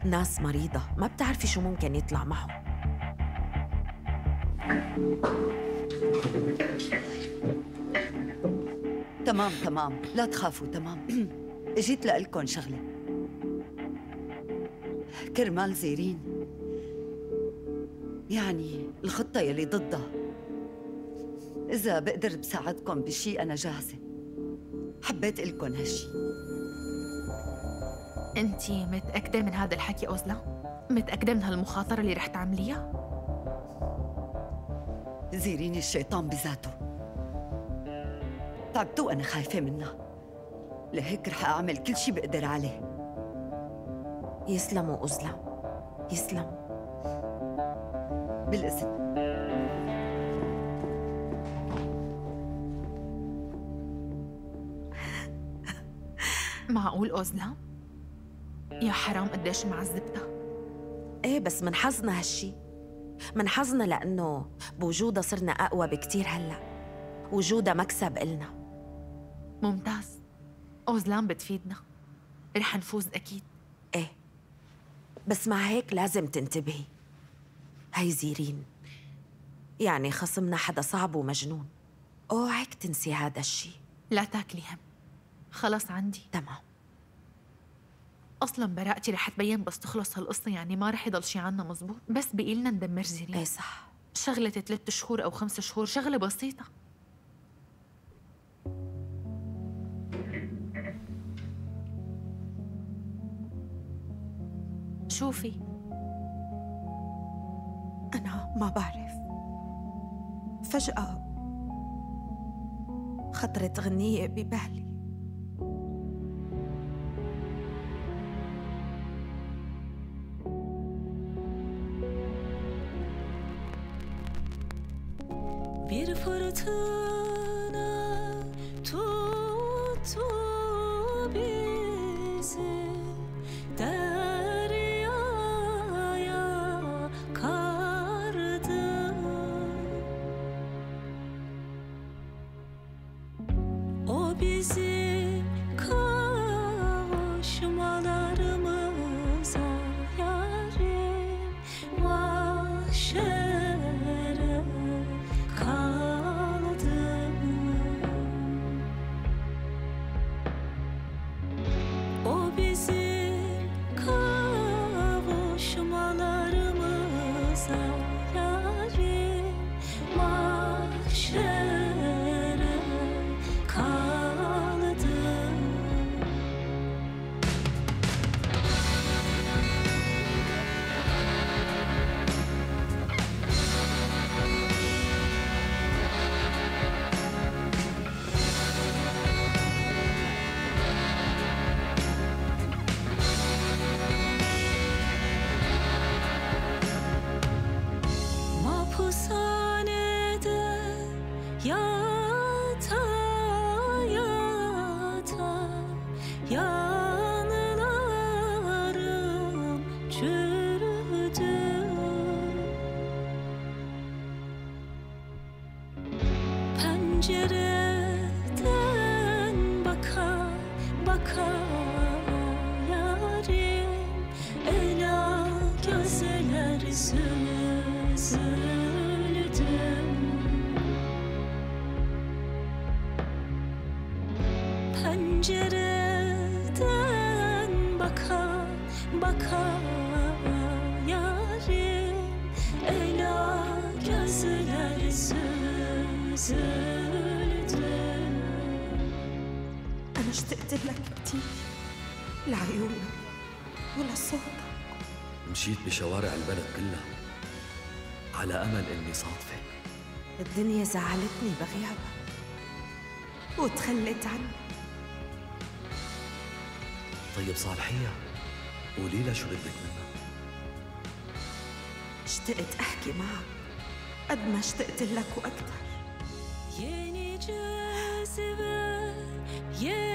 ناس مريضة ما بتعرفي شو ممكن يطلع معهم. تمام تمام. لا تخافوا تمام. اجيت لقلكن شغلة. كرمال زيرين. يعني الخطة يلي ضدها. إذا بقدر بساعدكم بشي أنا جاهزة. حبيت لكم هالشي. أنت متأكدة من هذا الحكي أوزلا؟ متأكدة من هالمخاطرة اللي رح تعمليها؟ زيريني الشيطان بذاته تعبت وأنا خايفة منها لهيك رح أعمل كل شي بقدر عليه يسلموا أوزلا يسلم بالإذن معقول أوزلا؟ يا حرام قديش معذبتها إيه بس من حظنا هالشي. من حظنا لأنه بوجودها صرنا أقوى بكتير هلأ. وجودها مكسب إلنا. ممتاز. أوزلان بتفيدنا. رح نفوز أكيد. إيه. بس مع هيك لازم تنتبهي. هي زيرين. يعني خصمنا حدا صعب ومجنون. أوعك تنسي هذا الشي. لا تاكلي هم. خلص عندي. تمام. أصلا براءتي رح تبين بس تخلص هالقصة يعني ما رح يضل شي عنا مزبوط بس بقيلنا ندمر زيرين إيه صح. شغلة ثلاث شهور أو خمس شهور شغلة بسيطة. شوفي. أنا ما بعرف. فجأة خطرت غنية ببالي. ولصوتك مشيت بشوارع البلد كلها على أمل إني صادفك الدنيا زعلتني بغيابك وتخلت عني. طيب صالحيها قولي لها شو بدك منها. اشتقت أحكي معك قد ما اشتقت لك وأكثر. Yeni cezve, yeni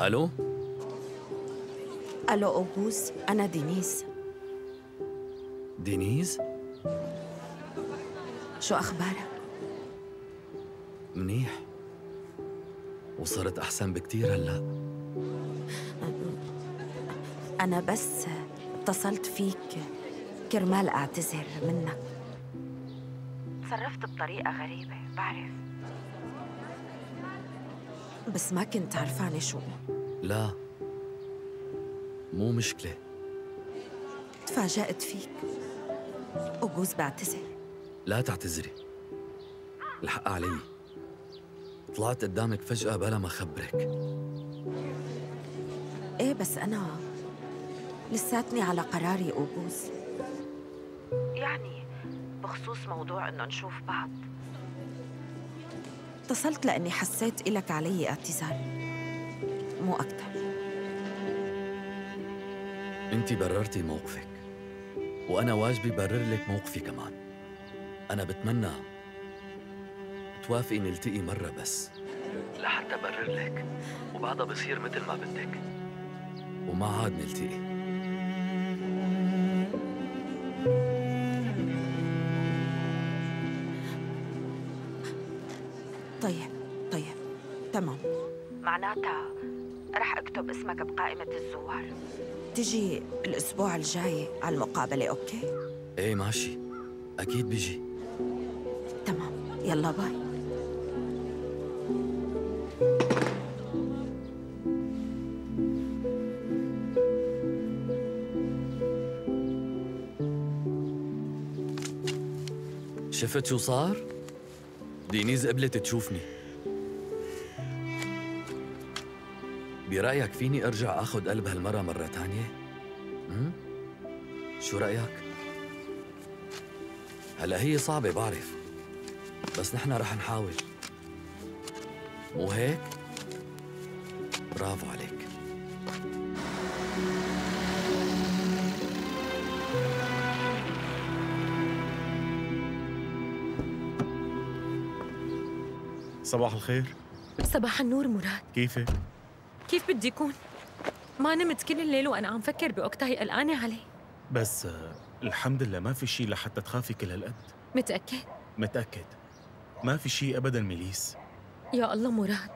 ألو؟ ألو اوبوس أنا دينيس. دينيز شو أخبارك؟ منيح. وصرت أحسن بكتير هلأ. أنا بس اتصلت فيك كرمال أعتذر منك. تصرفت بطريقة غريبة بعرف. بس ما كنت عرفانة شو. لا. مو مشكلة. تفاجأت فيك. وجوز بعتذر. لا تعتذري. الحق علي. طلعت قدامك فجأة بلا ما خبرك. إيه بس أنا لساتني على قراري اوبوس يعني بخصوص موضوع إنه نشوف بعض. اتصلت لأني حسيت إلك علي اعتذار. مو أكثر أنت بررتي موقفك وأنا واجبي برر لك موقفي كمان. أنا بتمنى توافقي نلتقي مرة بس. لحتى برر لك وبعدها بصير مثل ما بدك. وما عاد نلتقي. طيب طيب تمام. معناتها رح أكتب اسمك بقائمة الزوار. تجي الأسبوع الجاي على المقابلة okay؟ إيه ماشي. أكيد بيجي. تمام. يلا bye. شفت شو صار؟ دينيز قبلت تشوفني. برأيك فيني أرجع أخذ قلب هالمرة مرة ثانية شو رأيك؟ هلا هي صعبة بعرف. بس نحن رح نحاول. مو هيك؟ برافو عليك. صباح الخير. صباح النور مراد. كيفك؟ بدي أكون؟ ما نمت كل الليل وأنا عم فكر بأوكتاي قلقانة عليه بس آه، الحمد لله ما في شيء لحتى تخافي كل هالقد. متأكد؟ متأكد. ما في شيء أبدا ميليس. يا الله مراد.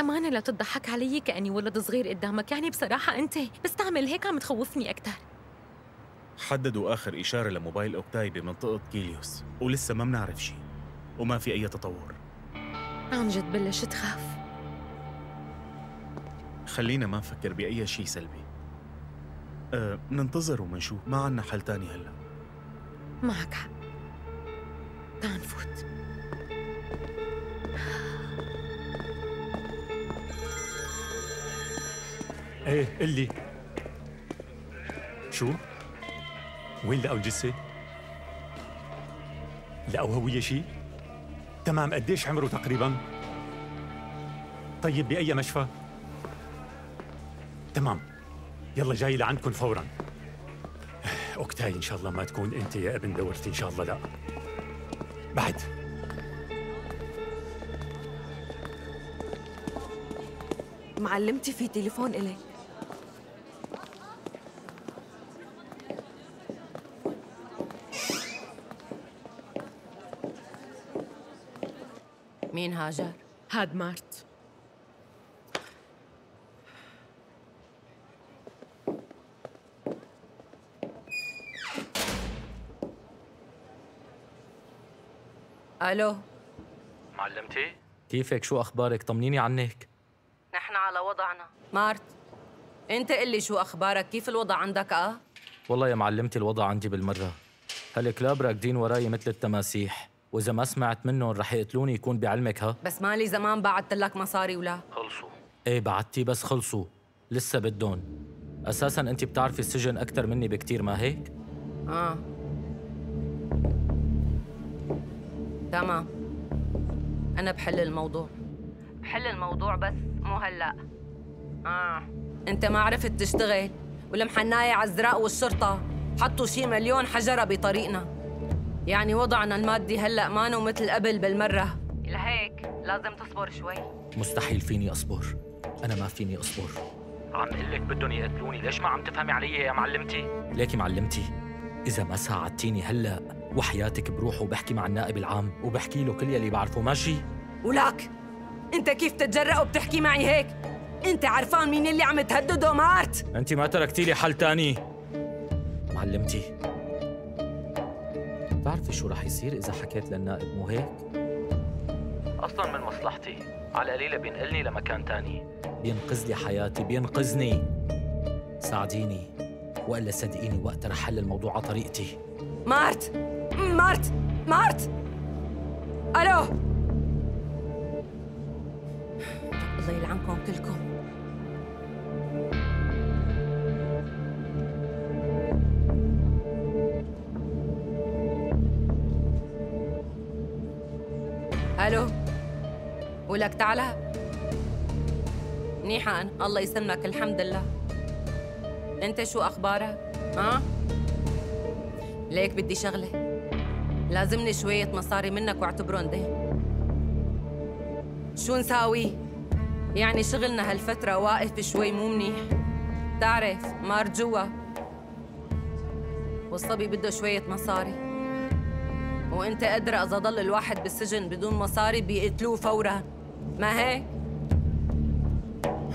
أمانة لا تضحك علي كأني ولد صغير قدامك. يعني بصراحة أنت بس تعمل هيك عم تخوفني أكثر حددوا آخر إشارة لموبايل أوكتاي بمنطقة كيليوس ولسه ما بنعرف شيء وما في أي تطور. عن جد بلشت خاف خلينا ما نفكر بأي شيء سلبي أه ننتظر ومنشوف ما عنا حل تاني هلأ معك حق تعال نفوت إيه قل شو؟ وين لقوا الجثة؟ لقوا هوية شيء؟ تمام قديش عمره تقريبا؟ طيب بأي مشفى؟ تمام. يلا جاي لعندكم فورا. أوكتاي إن شاء الله ما تكون أنت يا ابن دورتي إن شاء الله لا. بعد. معلمتي في تليفون إلي. مين هاجر؟ هاد مارت. ألو. معلمتي؟ كيفك؟ شو أخبارك؟ طمنيني عنك. نحن على وضعنا. مارت انت قل لي شو أخبارك؟ كيف الوضع عندك؟ آه؟ والله يا معلمتي الوضع عندي بالمرة. هالكلاب راكدين وراي مثل التماسيح. وإذا ما سمعت منهم رح يقتلوني يكون بعلمك ها؟ بس مالي زمان بعت لك مصاري ولا. خلصوا. إيه بعتي بس خلصوا. لسه بدهم. أساسا أنت بتعرفي السجن أكثر مني بكتير ما هيك؟ آه. تمام. أنا بحل الموضوع. بحل الموضوع بس مو هلأ. آه. أنت ما عرفت تشتغل والمحناية عزراء والشرطة حطوا شي مليون حجرة بطريقنا. يعني وضعنا المادي هلأ مانو مثل قبل بالمرة. لهيك لازم تصبر شوي. مستحيل فيني أصبر. أنا ما فيني أصبر. عم قلك بدهم يقتلوني ليش ما عم تفهمي علي يا معلمتي؟ ليكي معلمتي إذا ما ساعدتيني هلأ وحياتك بروح وبحكي مع النائب العام وبحكي له كل يلي بعرفه ماشي؟ ولك انت كيف تتجرأ وبتحكي معي هيك؟ انت عرفان مين اللي عم تهدده مارت؟ أنت ما تركتي لي حل تاني. معلمتي بتعرفي شو رح يصير إذا حكيت للنائب مو هيك؟ أصلا من مصلحتي. على القليلة بينقلني لمكان تاني. بينقذ لي حياتي بينقذني. ساعديني وإلا صدقيني وقت رح حل الموضوع على طريقتي. مارت! مارت مارت. ألو. الله يلعنكم كلكم. ألو. ولك تعالى. منيحة أنا الله يسلمك الحمد لله. أنت شو أخبارك؟ ها؟ ليك بدي شغلة. لازمني شوية مصاري منك واعتبرهم دين شو نساوي؟ يعني شغلنا هالفترة واقف شوي مو منيح تعرف مار جوا والصبي بده شوية مصاري وانت أدرى إذا ضل الواحد بالسجن بدون مصاري بيقتلوه فورا ما هيك؟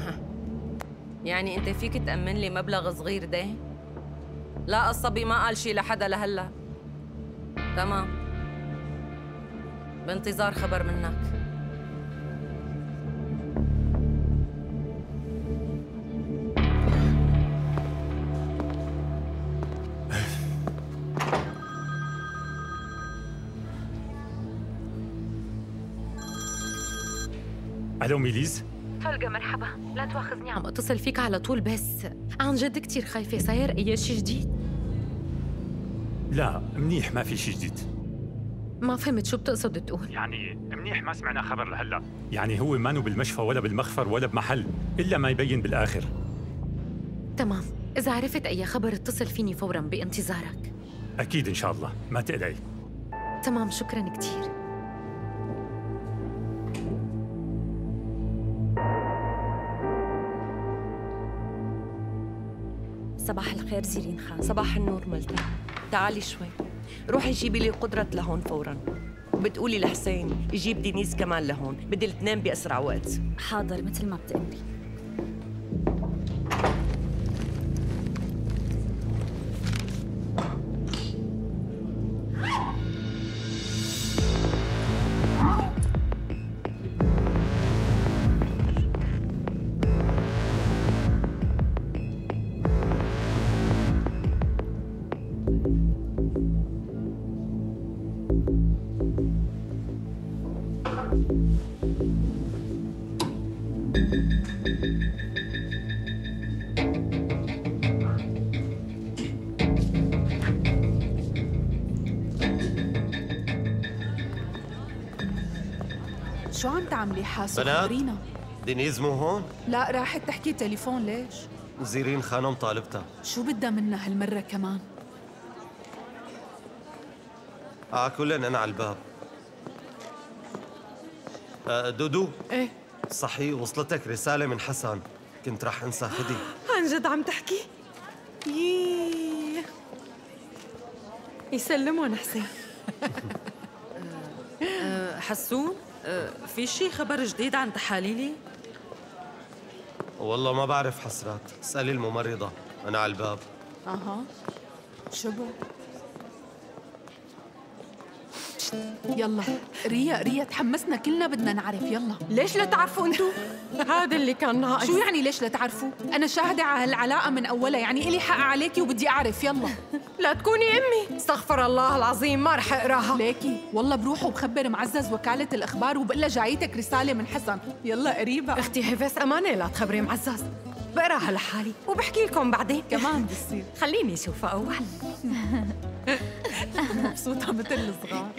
يعني انت فيك تأمن لي مبلغ صغير دين؟ لا الصبي ما قال شي لحدا لهلأ تمام. بانتظار خبر منك. ألو ميليز؟ فلقة مرحبا. لا تواخذني. عم اتصل فيك على طول بس. عن جد كتير خايفة. صاير أي شي جديد؟ لا منيح ما في شيء جديد. ما فهمت شو بتقصد تقول. يعني منيح ما سمعنا خبر لهلا. يعني هو مانو بالمشفى ولا بالمخفر ولا بمحل إلا ما يبين بالآخر. تمام. إذا عرفت أي خبر اتصل فيني فورا بانتظارك. أكيد إن شاء الله. ما تقلقي. تمام شكرا كثير صباح الخير سيرين خان. صباح النور ملتا تعالي شوي. روحي جيبي لي قدرة لهون فورا. وبتقولي لحسين يجيب دينيس كمان لهون. بدي الاثنين بأسرع وقت. حاضر مثل ما بتأمري عم بنات خبرينا. دينيز مو هون؟ لا راحت تحكي تليفون ليش؟ زيرين خانم طالبتها. شو بدها منا هالمرة كمان؟ آه كلن أنا على الباب. آه دودو. إيه. صحي وصلتك رسالة من حسن. كنت رح أنسى خدي. عن جد عم تحكي؟ ييه يسلمون حسين حسون في شي خبر جديد عن تحاليلي؟ والله ما بعرف حسرات. اسألي الممرضة. أنا على الباب. أها. شو يلا. ريا ريا تحمسنا كلنا بدنا نعرف. يلا. ليش لا تعرفوا انتو؟ هذا اللي كان ناقص. شو يعني ليش لا تعرفوا؟ أنا شاهدة على هالعلاقة من أولها. يعني إلي حق عليكي وبدي أعرف. يلا. لا تكوني أمي. استغفر الله العظيم ما رح أقراها. ليكي. والله بروح وبخبر معزز وكالة الإخبار وبقول لها جايتك رسالة من حسن. يلا قريبة. أختي هيفس أمانة لا تخبري معزز. بقراها لحالي وبحكي لكم بعدين كمان بصير خليني اشوفها أول مبسوطة مثل الصغار.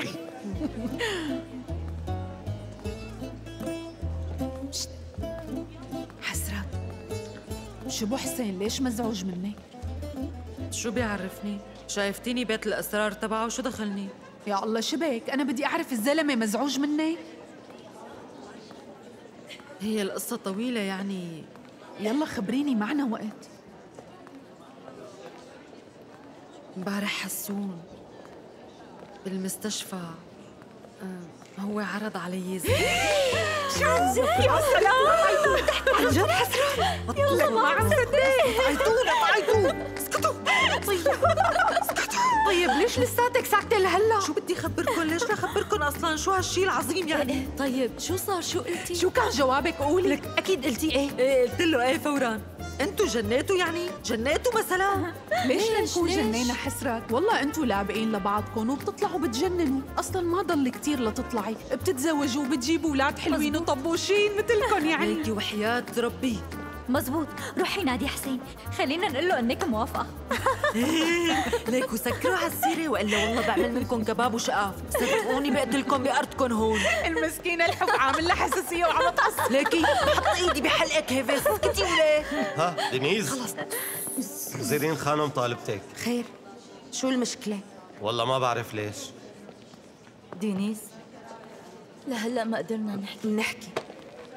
حسرات شو بو حسين ليش مزعوج مني؟ شو بيعرفني؟ شايفتيني بيت الأسرار تبعه وشو دخلني؟ يا الله شبك أنا بدي أعرف الزلمة مزعوج مني هي القصة طويلة يعني يلا خبريني معنا وقت امبارح حسون بالمستشفى آه، هو عرض علي زي عن جد يا سلام عن جد حسرة يلا ما عم تعيطونا تعيطوا اسكتوا طيب ليش لساتك ساكتة لهلا؟ شو بدي خبركم ليش لا خبركم أصلا؟ شو هالشي العظيم يعني؟ طيب شو صار؟ شو قلتي؟ شو كان جوابك؟ قولي. لك أكيد قلتي إيه. إيه قلت له إيه فورا. أنتوا جنيتوا يعني؟ جنيتوا مثلا؟ ليش؟ لنكون؟ جنينا حسرات؟ والله أنتوا لابقين لبعضكم وبتطلعوا بتجننوا. أصلا ما ضل كتير لتطلعي. بتتزوجوا وبتجيبوا أولاد حلوين وطبوشين مثلكم يعني. ليكي وحياة ربي. مزبوط روحي نادي حسين. خلينا نقول له إنك موافقة. ليك وسكروا هالسيرة وإلا والله بعمل منكم كباب وشقاف. صدقوني بقتلكم بأرضكم هون. المسكينة الحب عامل لها حساسية وعم تقص ليكي بحط إيدي بحلقك هيفس اسكتي وليه ها دينيز؟ خلص زيرين خانم طالبتك. خير. شو المشكلة؟ والله ما بعرف ليش. دينيس لهلا ما قدرنا نحكي. بنحكي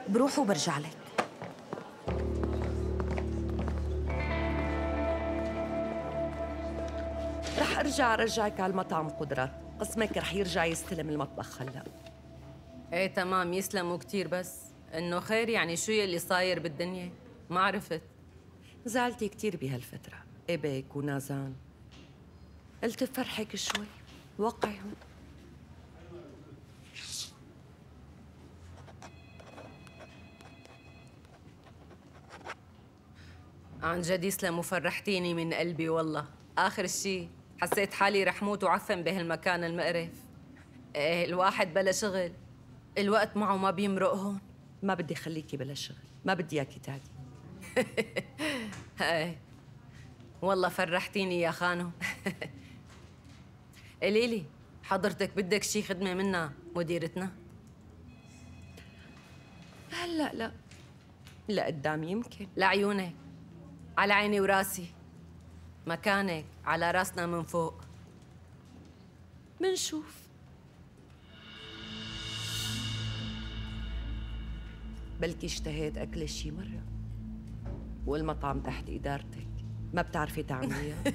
بروح وبرجع لك. رح أرجع أرجعك على المطعم قدرات قسمك رح يرجع يستلم المطبخ هلا. إيه تمام. يسلموا كتير بس. إنه خير يعني شو يلي صاير بالدنيا؟ ما عرفت. زعلتي كتير بهالفترة. إبك ونازان. قلت فرحك شوي. وقعهم. عن جد يسلم وفرحتيني من قلبي والله. آخر شي. حسيت حالي رح موت وعفن بهالمكان المقرف. إيه الواحد بلا شغل. الوقت معه ما بيمرق هون. ما بدي خليكي بلا شغل. ما بدي إياكي تعدي إيه. والله فرحتيني يا خانو قليلي حضرتك بدك شي خدمة منا مديرتنا؟ هلا لا. لا قدام يمكن. لعيونك. على عيني وراسي. مكانك على راسنا من فوق. منشوف بلكي اشتهيت أكل شي مرة والمطعم تحت إدارتك. ما بتعرفي تعمليها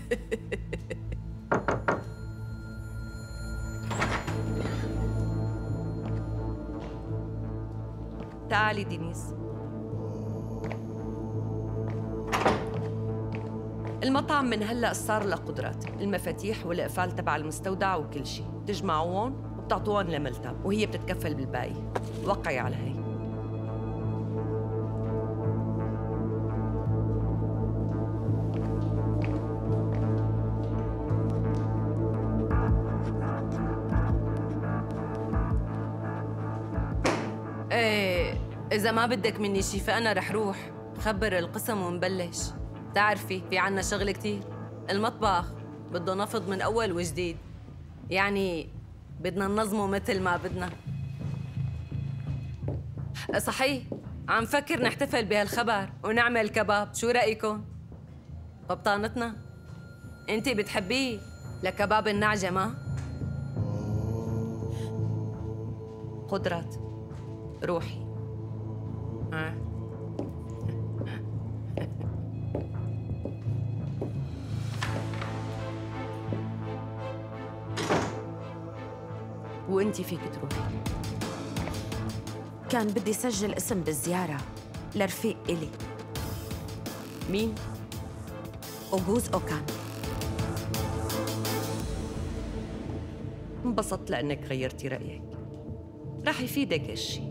تعالي دينيس. المطعم من هلا صار له قدرات المفاتيح والإقفال تبع المستودع وكل شيء بتجمعوهم وبتعطوهم لملتا وهي بتتكفل بالباقي. وقعي على هي. إيه إذا ما بدك مني شي فأنا رح روح. خبر القسم ونبلش. بتعرفي في عنا شغل كتير المطبخ بده نفض من أول وجديد يعني بدنا ننظمه مثل ما بدنا صحيح عم فكر نحتفل بهالخبر ونعمل كباب شو رأيكم؟ ببطانتنا انتي بتحبيه لكباب النعجة ما؟ قدرات روحي آه. وانتي فيك تروحي. كان بدي سجل اسم بالزيارة لرفيق إلي. مين؟ أوغوز أوكان. انبسطت لأنك غيرتي رأيك. رح يفيدك هالشي.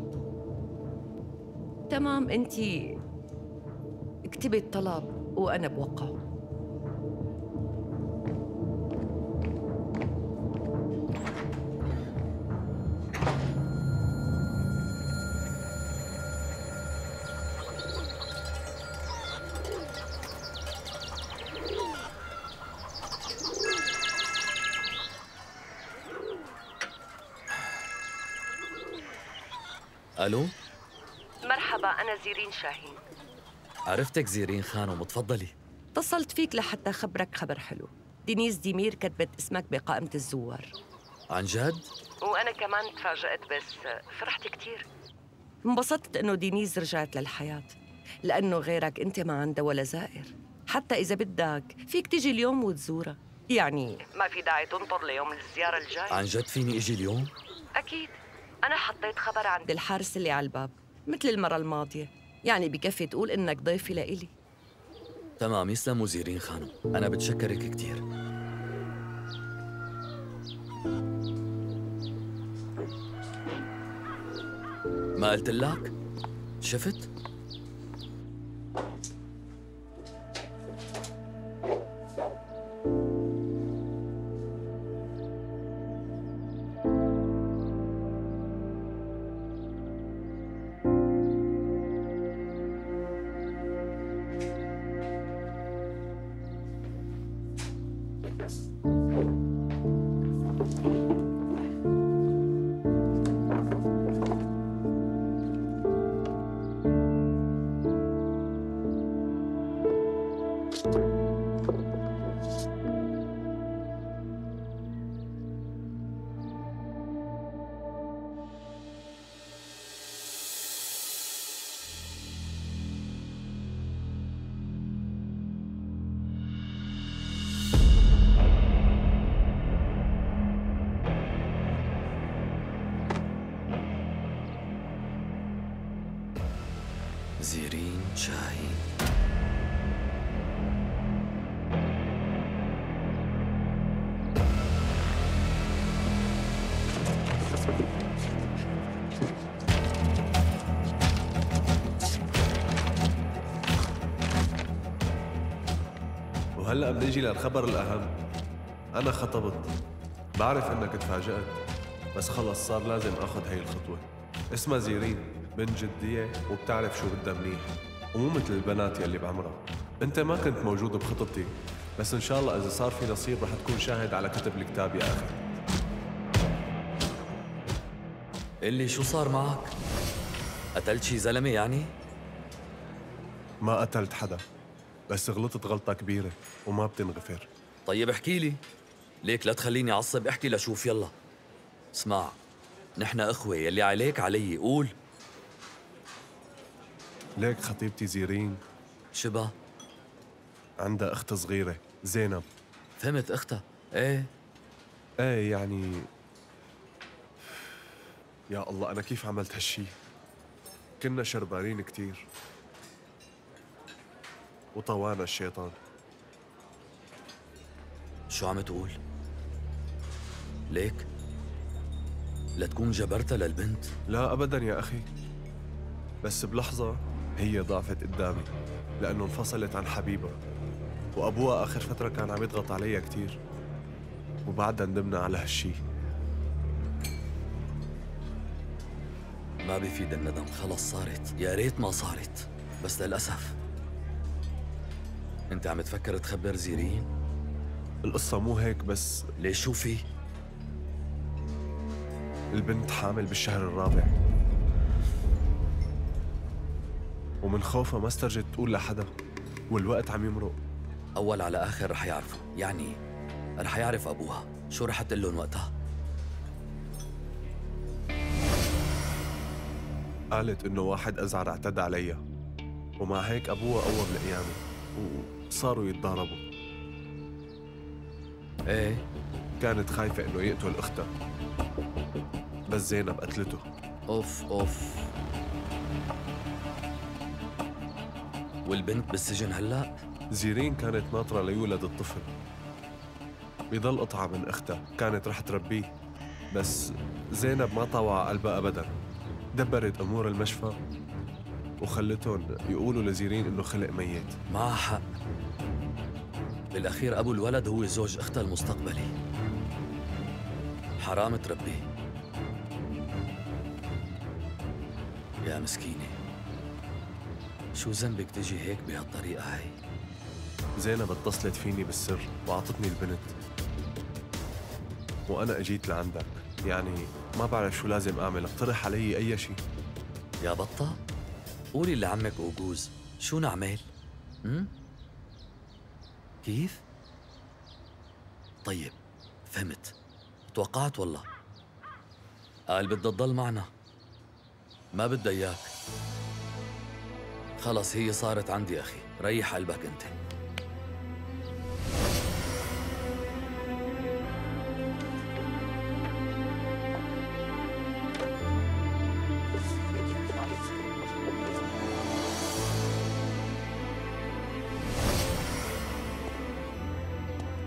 تمام انتي اكتبي الطلب وأنا بوقعه. ألو؟ مرحبا أنا زيرين شاهين. عرفتك زيرين خانم تفضلي اتصلت فيك لحتى خبرك خبر حلو. دينيس ديمير كتبت اسمك بقائمة الزوار. عن جد؟ وأنا كمان تفاجأت بس فرحت كتير. انبسطت إنه دينيس رجعت للحياة لأنه غيرك أنت ما عندها ولا زائر. حتى إذا بدك فيك تيجي اليوم وتزورها يعني ما في داعي تنطر ليوم الزيارة الجاي. عن جد فيني أجي اليوم؟ أكيد. أنا حطيت خبر عند الحارس اللي على الباب مثل المرة الماضية. يعني بكفي تقول إنك ضيفي لإلي. تمام يسلموا زيرين خانم. أنا بتشكرك كثير ما قلت لك شفت؟ بنيجي للخبر الأهم. أنا خطبت. بعرف إنك تفاجأت. بس خلص صار لازم آخذ هاي الخطوة. اسمها زيرين بنت جدية وبتعرف شو بدها منيح. ومو مثل البنات يلي بعمرها. أنت ما كنت موجود بخطبتي. بس إن شاء الله إذا صار في نصيب رح تكون شاهد على كتب الكتاب يا أخي. اللي شو صار معك؟ قتلت شي زلمة يعني؟ ما قتلت حدا. بس غلطت غلطة كبيرة وما بتنغفر. طيب احكي لي. ليك لا تخليني أعصب احكي لشوف يلا. اسمع نحن إخوة يلي عليك علي. قول. ليك خطيبتي زيرين. شبا؟ عندها أخت صغيرة زينب. فهمت أختها. إيه؟ إيه يعني يا الله أنا كيف عملت هالشي؟ كنا شربانين كتير. وطوانا الشيطان شو عم تقول؟ ليك؟ لتكون جبرتها للبنت؟ لا أبدا يا أخي بس بلحظة هي ضعفت قدامي لأنه انفصلت عن حبيبها وأبوها آخر فترة كان عم يضغط عليها كتير وبعدها ندمنا على هالشي ما بيفيد الندم خلص صارت يا ريت ما صارت بس للأسف انت عم تفكر تخبر زيرين؟ القصة مو هيك بس ليش شو في؟ البنت حامل بالشهر الرابع ومن خوفها ما استرجت تقول لحدا والوقت عم يمرق أول على آخر رح يعرفوا يعني رح يعرف أبوها شو رح تقول لهم وقتها؟ قالت إنه واحد أزعر اعتدى عليها ومع هيك أبوها قوم القيامة وصاروا يتضاربوا. إيه؟ كانت خايفة إنه يقتل أختها. بس زينب قتلته. أوف أوف. والبنت بالسجن هلأ؟ زيرين كانت ناطرة ليولد الطفل. بضل قطعة من أختها. كانت رح تربيه. بس زينب ما طوع قلبها أبدا. دبرت أمور المشفى. وخلتهم يقولوا لزيرين إنه خلق ميت. معها حق. بالأخير أبو الولد هو زوج أختها المستقبلي. حرام تربيه يا مسكينة شو ذنبك تجي هيك بهالطريقة هاي؟ زينب اتصلت فيني بالسر وأعطتني البنت. وأنا أجيت لعندك. يعني ما بعرف شو لازم أعمل اقترح علي أي شيء. يا بطة؟ قولي لعمك أوجوز. شو نعمل؟ هم؟ كيف؟ طيب فهمت. توقعت والله. قال بدها تضل معنا. ما بدها إياك. خلص هي صارت عندي أخي. ريح قلبك أنت.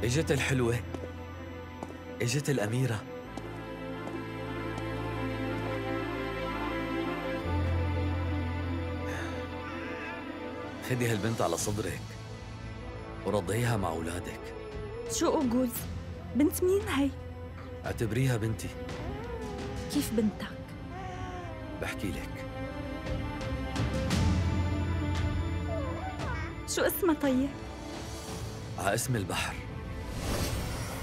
إجت الحلوة إجت الأميرة خدي هالبنت على صدرك ورضعيها مع أولادك شو أوجوز؟ بنت مين هي؟ أعتبريها بنتي كيف بنتك؟ بحكي لك شو اسمها طيب؟ ع اسم البحر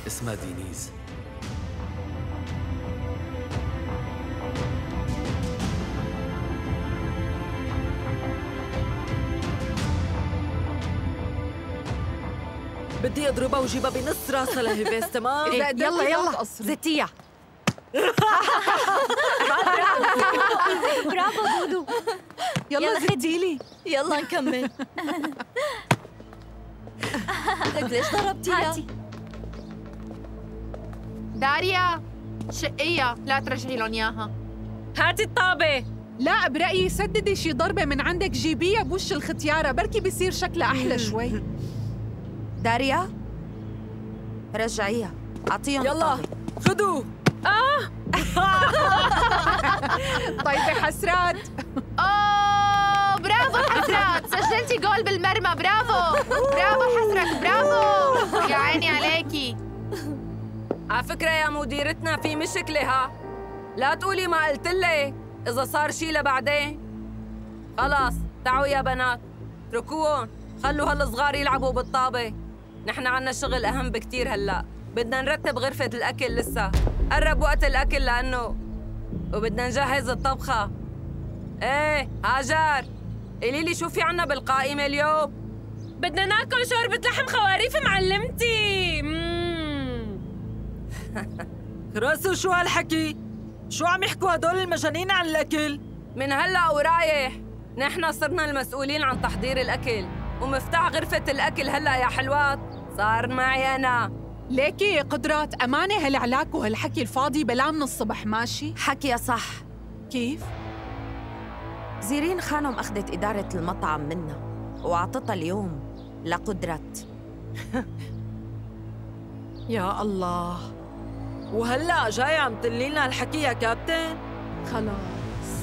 اسمها دينيز. بدي اضربها وجيبها بنص راسها لهباس تمام إيه، يلا يلا. زتيها برافو دودو. يلا زدي لي يلا نكمل. لك ليش ضربتيها؟ داريا شقية لا ترجعي لهم إياها. هاتي الطابة. لا برأيي سددي شي ضربة من عندك جيبيها بوش الختيارة بركي بصير شكلها أحلى شوي. داريا رجعيها. أعطيهم يلا خدوا آه. طيب حسرات. أوه برافو حسرات. سجلتي جول بالمرمى برافو. برافو حسرات برافو. يا عيني عليكي. على فكرة يا مديرتنا في مشكلة ها؟ لا تقولي ما قلت لك إذا صار شي لبعدين. خلاص تعوا يا بنات اتركوهم خلوا هالصغار يلعبوا بالطابة. نحن عنا شغل أهم بكتير هلأ. بدنا نرتب غرفة الأكل لسه قرب وقت الأكل لأنه وبدنا نجهز الطبخة. إيه هاجر. قولي لي شو في عنا بالقائمة اليوم؟ بدنا ناكل شوربة لحم خواريف معلمتي. راسو شو هالحكي؟ شو عم يحكوا هدول المجانين عن الأكل؟ من هلأ ورايح نحن صرنا المسؤولين عن تحضير الأكل ومفتاح غرفة الأكل هلا يا حلوات صار معي أنا ليكي قدرات أمانة هالعلاك وهالحكي الفاضي بلا من الصبح ماشي؟ حكي صح كيف؟ زيرين خانم أخذت إدارة المطعم منا وأعطتها اليوم لقدرت يا الله وهلا جاي عم تقلي الحكي يا كابتن؟ خلاص.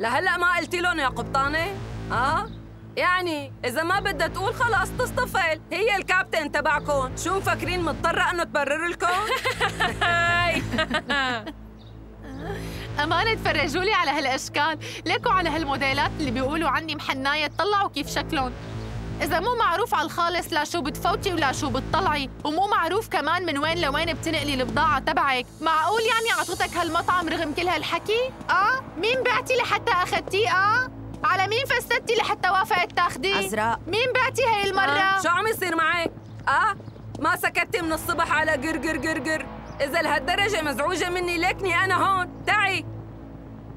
لهلا ما قلت لهم يا قبطانة؟ ها؟ يعني إذا ما بدها تقول خلاص تصطفل. هي الكابتن تبعكم. شو مفكرين مضطرة إنه تبرر لكم؟ أمانة تفرجوا لي على هالأشكال. ليكوا على هالموديلات اللي بيقولوا عني محناية. طلعوا كيف شكلهم. إذا مو معروف على الخالص لا شو بتفوتي ولا شو بتطلعي ومو معروف كمان من وين لوين بتنقلي البضاعة تبعك معقول يعني عطوتك هالمطعم رغم كل هالحكي؟ آه؟ مين بعتي لحتى أخدتيه آه؟ على مين فستتي لحتى وافقت تاخديه؟ عزراء. مين بعتي هاي المرة؟ آه، شو عم يصير معك؟ آه؟ ما سكتتي من الصبح على قر قر قر قر إذا لهالدرجة مزعوجة مني ليكني أنا هون تعي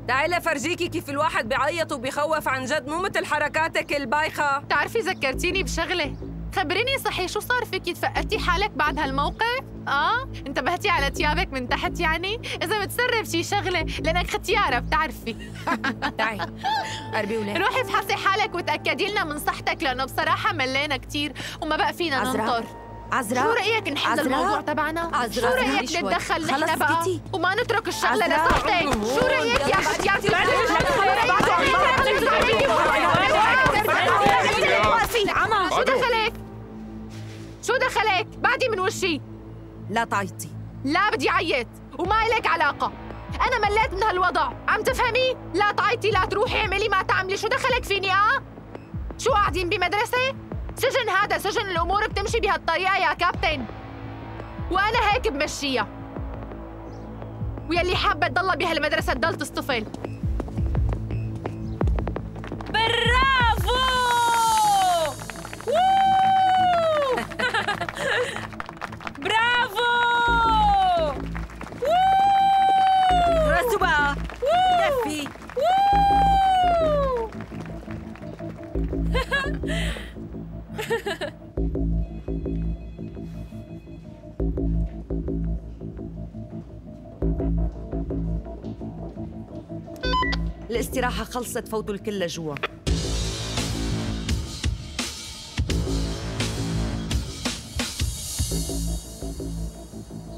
تعي لفرجيكي كيف الواحد بيعيط وبيخوف عن جد مو مثل حركاتك البايخة بتعرفي ذكرتيني بشغلة خبريني صحي شو صار فيكي تفقدتي حالك بعد هالموقف؟ آه؟ انتبهتي على تيابك من تحت يعني؟ إذا متسرب شي شغلة لأنك ختيارة بتعرفي تعي قربي ولاد روحي افحصي حالك وتأكدي لنا من صحتك لأنه بصراحة ملينا كتير وما بقى فينا. ننطر عزراء. شو رأيك نحل. الموضوع تبعنا؟ عزراء. شو رأيك. نتدخل نحن بقى؟ وما نترك الشغلة. لصحتك شو رأيك يا ختيارتي؟ شو دخلك؟ شو دخلك؟ بعدي من وشي لا تعيطي لا بدي عيط وما إلك علاقة أنا مليت من هالوضع عم تفهمي؟ لا تعيطي لا تروحي اعملي ما تعملي شو دخلك فيني آه؟ شو قاعدين بمدرسة؟ سجن هذا سجن الأمور بتمشي بهالطريقة يا كابتن. وأنا هيك بمشيها. ويلي حابة تضلها بهالمدرسة تضل تصطفل برافو! برافو! راسوا بقى. كفي الاستراحة خلصت فوتوا الكل لجوا.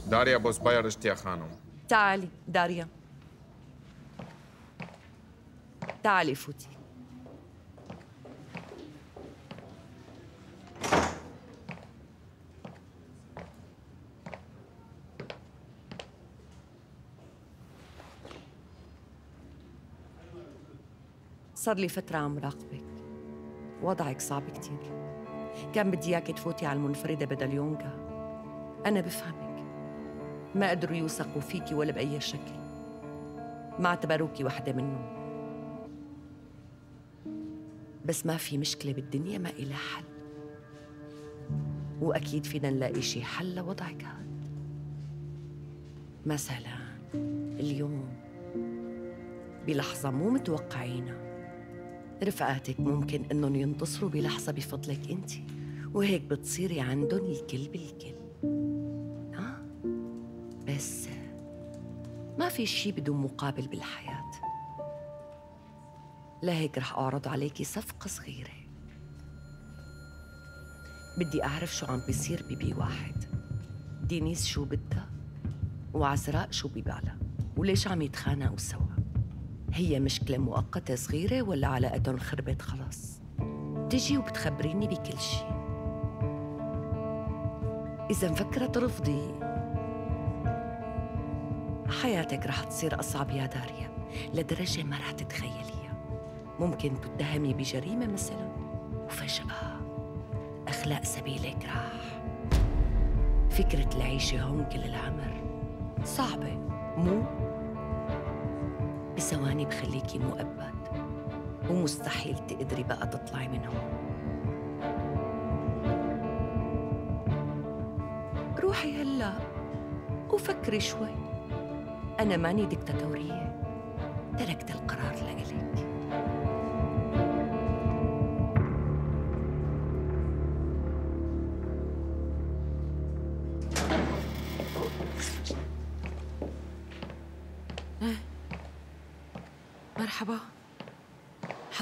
داريا بوسباير اشتيا خانم. تعالي داريا. تعالي فوتي. صار لي فترة عم راقبك. وضعك صعب كتير. كان بدي إياكي تفوتي على المنفردة بدل يونغا. أنا بفهمك. ما قدروا يوثقوا فيكي ولا بأي شكل. ما اعتبروكي وحدة منهم. بس ما في مشكلة بالدنيا ما إلها حل. وأكيد فينا نلاقي شي حل لوضعك هاد مثلا اليوم. بلحظة مو متوقعينها. رفقاتك ممكن إنهم ينتصروا بلحظة بفضلك أنت. وهيك بتصيري عندهم الكل بالكل. ها بس ما في شي بدون مقابل بالحياة. لهيك رح أعرض عليكي صفقة صغيرة. بدي أعرف شو عم بيصير ببي واحد. دينيس شو بدها؟ وعزراء شو ببالها؟ وليش عم يتخانقوا سوا؟ هي مشكلة مؤقتة صغيرة ولا علاقتهم خربت؟ خلاص. بتجي وبتخبريني بكل شي إذا مفكرة ترفضي حياتك رح تصير أصعب يا داريا. لدرجة ما رح تتخيليها. ممكن تتهمي بجريمة مثلا. وفجأة أخلاق سبيلك راح. فكرة العيشة هون كل العمر. صعبة. مو؟ بثواني بخليكي مؤبد. ومستحيل تقدري بقى تطلعي من هون روحي هلا وفكري شوي. أنا ماني دكتاتورية تركت القرار لإلك.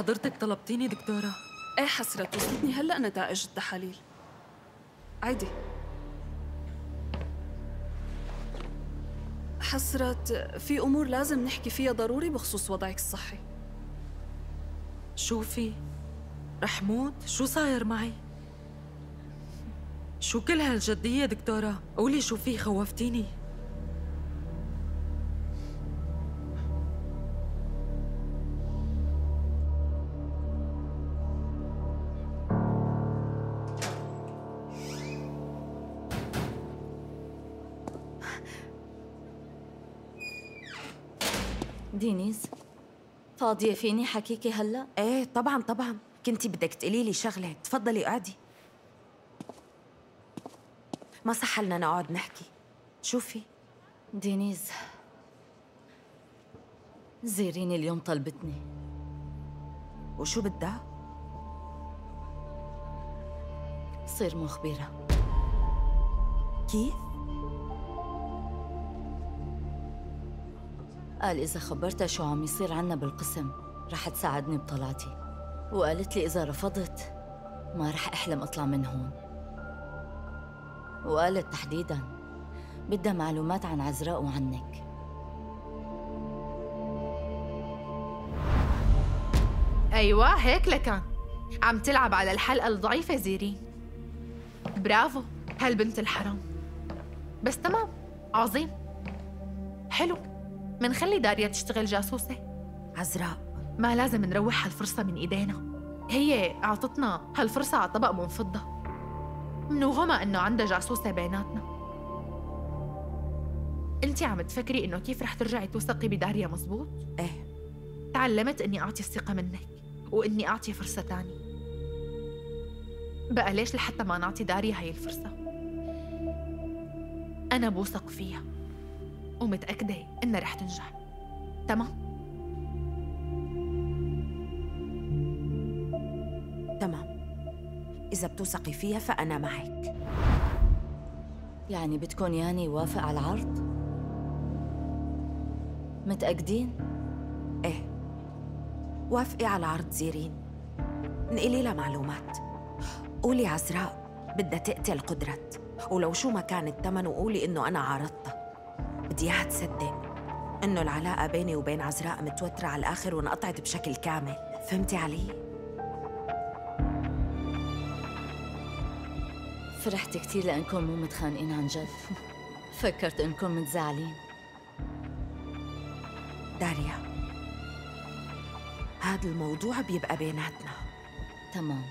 حضرتك طلبتيني دكتورة. إيه حسرة وصلتني هلأ نتائج التحاليل. عيدي حسرة في أمور لازم نحكي فيها ضروري بخصوص وضعك الصحي. شوفي رح موت شو صاير معي؟ شو كل هالجدية دكتورة؟ قولي شو في خوفتيني. دينيز فاضية فيني حكيكي هلا؟ إيه طبعا طبعا. كنتي بدك تقولي لي شغلة. تفضلي قعدي ما صح لنا نقعد نحكي. شوفي. دينيز زيريني اليوم طلبتني. وشو بدها؟ صير مخبرة. كيف؟ قال إذا خبرتها شو عم يصير عنا بالقسم رح تساعدني بطلعتي. وقالت لي إذا رفضت ما رح أحلم أطلع من هون. وقالت تحديداً بدها معلومات عن عزراء وعنك. أيوة هيك لكان. عم تلعب على الحلقة الضعيفة زيرين برافو هالبنت الحرام. بس تمام عظيم. حلو. منخلي داريا تشتغل جاسوسة؟ عزراء. ما لازم نروح هالفرصة من إيدينا. هي أعطتنا هالفرصة على طبق من فضة. من وغما إنه عندها جاسوسة بيناتنا. أنت عم تفكري إنه كيف رح ترجعي توثقي بداريا مزبوط؟ إيه. تعلمت إني أعطي الثقة منك وإني أعطي فرصة تانية. بقى ليش لحتى ما نعطي داريا هاي الفرصة؟ أنا بوثق فيها. ومتأكدة إنها رح تنجح. تمام؟ تمام. إذا بتوثقي فيها فأنا معك. يعني بدكم ياني يوافق على العرض؟ متأكدين؟ إيه. وافقي على عرض زيرين. نقلي لها معلومات. قولي عزراء بدها تقتل قدرت. ولو شو ما كان الثمن وقولي إنه أنا عارضتها. بدي إياها تصدق إنه العلاقة بيني وبين عزراء متوترة على الآخر وانقطعت بشكل كامل. فهمتي علي؟ فرحت كتير لأنكم مو متخانقين عن جد. فكرت إنكم متزعلين. داريا هذا الموضوع بيبقى بيناتنا. تمام.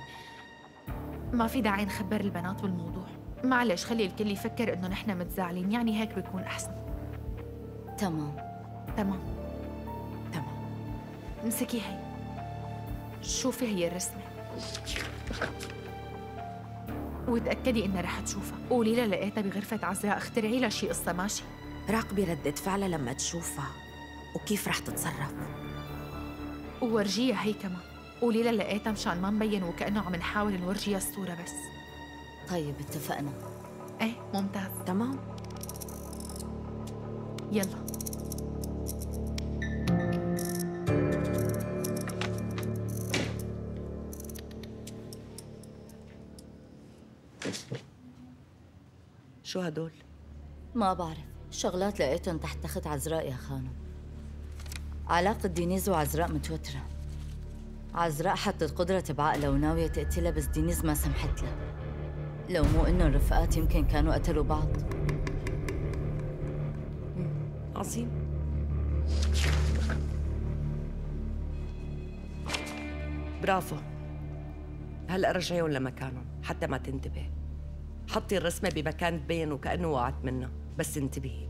ما في داعي نخبر البنات بالموضوع معلش خلي الكل يفكر إنه نحن متزعلين يعني هيك بيكون أحسن. تمام. تمام. تمام. امسكي هي. شوفي هي الرسمة. وتأكدي إنها رح تشوفها. قولي لها لقيتها بغرفة عزراء اخترعي لها شي قصة ماشي؟ راقبي ردة فعلها لما تشوفها. وكيف رح تتصرف؟ وورجيها هي كمان. قولي لها لقيتها مشان ما نبين وكأنه عم نحاول نورجيها الصورة بس. طيب اتفقنا. إيه ممتاز. تمام. يلا. شو هدول؟ ما بعرف. شغلات لقيتهم تحت تخت عزراء يا خانم. علاقة دينيز وعزراء متوترة. عزراء حطت قدرة بعقلها وناوية تقتلها بس دينيز ما سمحت لها. لو مو انه الرفقات يمكن كانوا قتلوا بعض. عظيم. برافو. هلا رجعيهم لمكانهم حتى ما تنتبه حطي الرسمة بمكان تبين وكأنه وقعت منها بس انتبهي.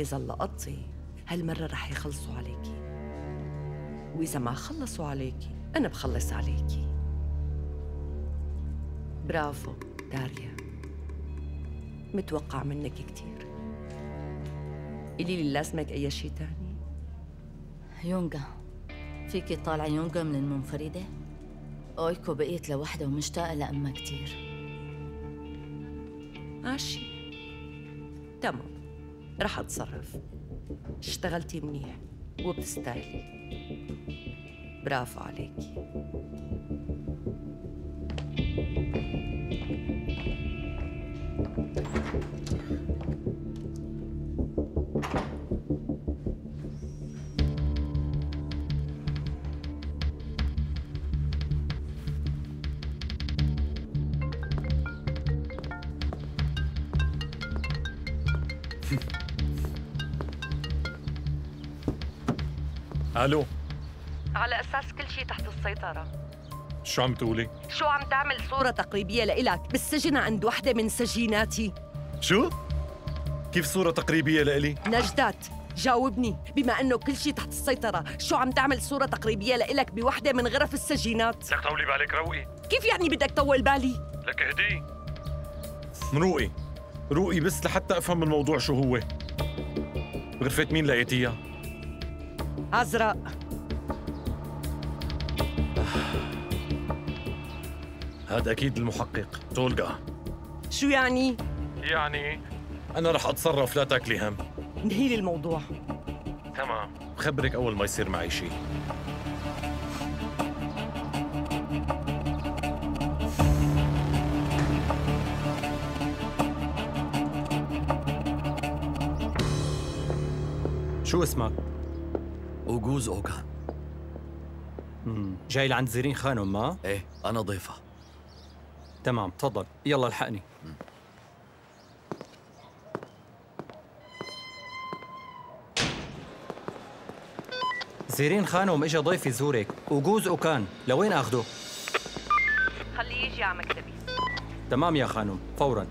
إذا لقطتي هالمرة رح يخلصوا عليكي. وإذا ما خلصوا عليكي أنا بخلص عليكي. برافو داريا. متوقع منك كتير. قولي لي لازمك أي شيء تاني. يونغا فيكي طالعة يونغا من المنفردة؟ أويكو بقيت لوحدها ومشتاقة لأمها كتير. ماشي. تمام. رح أتصرف. اشتغلتي منيح وبتستاهلي برافو عليكي. ألو. على أساس كل شيء تحت السيطرة. شو عم تقولي؟ شو عم تعمل صورة تقريبية لإلك بالسجن عند وحده من سجيناتي؟ شو؟ كيف صورة تقريبية لإلي؟ نجدات جاوبني. بما إنه كل شيء تحت السيطرة شو عم تعمل صورة تقريبية لإلك بوحده من غرف السجينات؟ لك طولي بالك روقي. كيف يعني بدك طول بالي؟ لك اهدي روقي. روقي بس لحتى أفهم الموضوع شو هو. بغرفة مين لقيتيها؟ عزراء هذا أكيد المحقق. تولغا شو يعني؟ يعني؟ أنا رح أتصرف لا تاكلي هم. انهي لي الموضوع. تمام. بخبرك أول ما يصير معي شيء شو اسمك؟ أوجوز أوكان مم. جاي لعند زيرين خانم ما؟ إيه أنا ضيفة. تمام تفضل. يلا الحقني. زيرين خانم إجا ضيف يزورك وجوز اوكان لوين آخده؟ خليه يجي على مكتبي. تمام يا خانم فورا.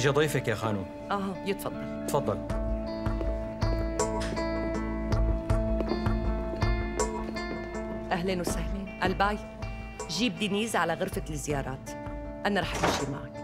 إجا ضيفك يا خانم آه يتفضل. تفضل. أهلا وسهلا. الباي جيب دينيز على غرفة الزيارات. أنا رح أمشي معك.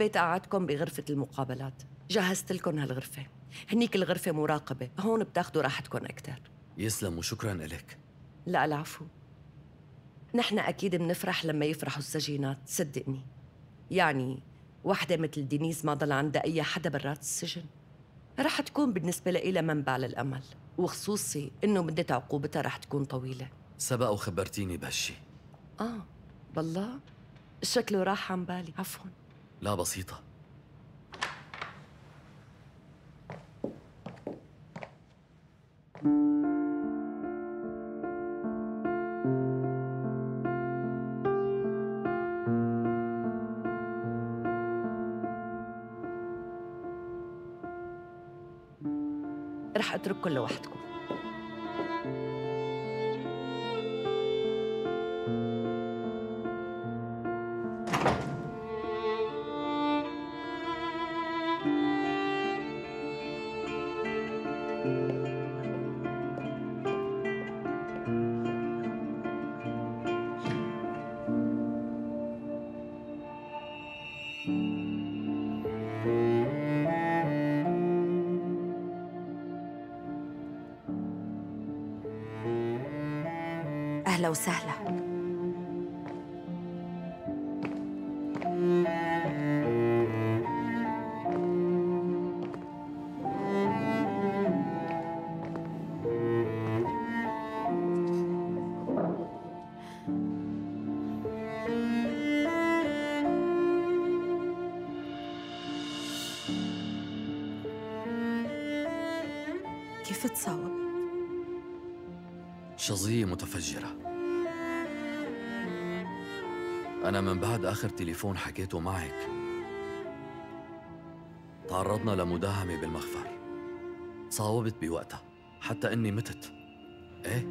حبيت أقعدكم بغرفة المقابلات. جهزت لكم هالغرفة. هنيك الغرفة مراقبة. هون بتاخدوا راحتكم أكثر يسلم وشكرا لك لا العفو. نحن أكيد بنفرح لما يفرحوا السجينات. صدقني. يعني وحدة مثل دينيز ما ضل عندها أي حدا برات السجن. رح تكون بالنسبة لإلها منبع للأمل. وخصوصي إنه مدة عقوبتها رح تكون طويلة. سبق وخبرتيني بهالشي. آه بالله شكله راح عن بالي. عفوا. لا بسيطة. رح أترككم لوحدكم أهلا وسهلا كيف تصاوب؟ شظية متفجرة أنا من بعد آخر تليفون حكيته معك. تعرضنا لمداهمة بالمخفر. تصاوبت بوقتها. حتى إني متت. إيه؟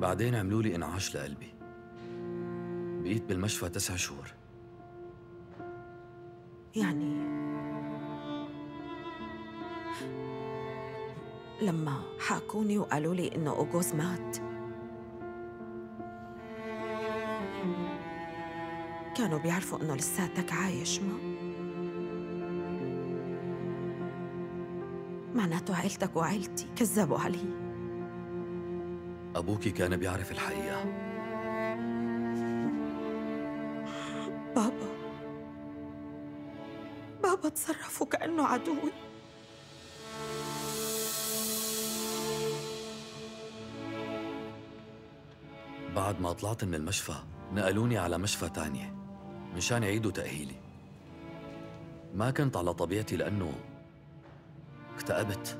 بعدين عملوا لي انعاش لقلبي. بقيت بالمشفى تسع شهور. يعني لما حاكوني وقالوا لي إنه أوغوز مات بيعرفوا إنه لساتك عايش ما؟ معناته عيلتك وعيلتي كذبوا علي. أبوكي كان بيعرف الحقيقة. بابا. بابا تصرف وكأنه عدوي بعد ما طلعت من المشفى نقلوني على مشفى تانية. مشان يعيدوا تأهيلي. ما كنت على طبيعتي لأنه اكتئبت.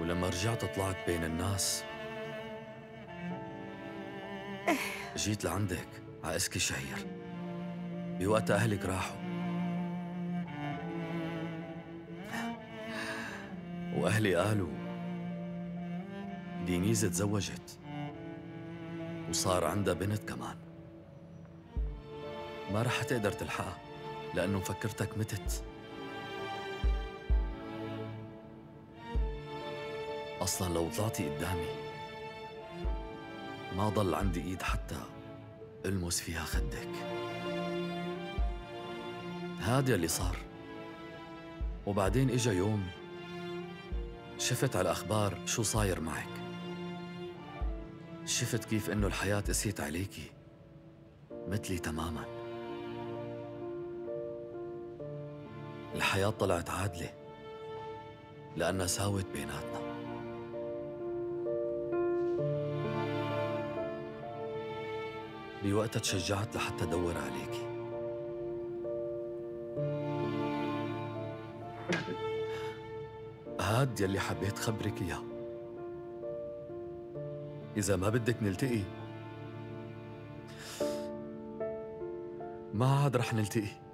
ولما رجعت طلعت بين الناس. جيت لعندك على إسكي شهير. بوقت أهلك راحوا. وأهلي قالوا دينيز تزوجت وصار عندها بنت كمان. ما رح تقدر تلحقها لأنه فكرتك متت. أصلا لو طلعتي قدامي ما ضل عندي إيد حتى ألمس فيها خدك. هذا اللي صار. وبعدين إجا يوم شفت على الأخبار شو صاير معك. شفت كيف إنه الحياة قسيت عليكي مثلي تماما. الحياة طلعت عادلة لأنها ساوت بيناتنا. بوقتها تشجعت لحتى أدور عليكي. هاد يلي حبيت خبرك إياه. إذا ما بدك نلتقي ما عاد رح نلتقي.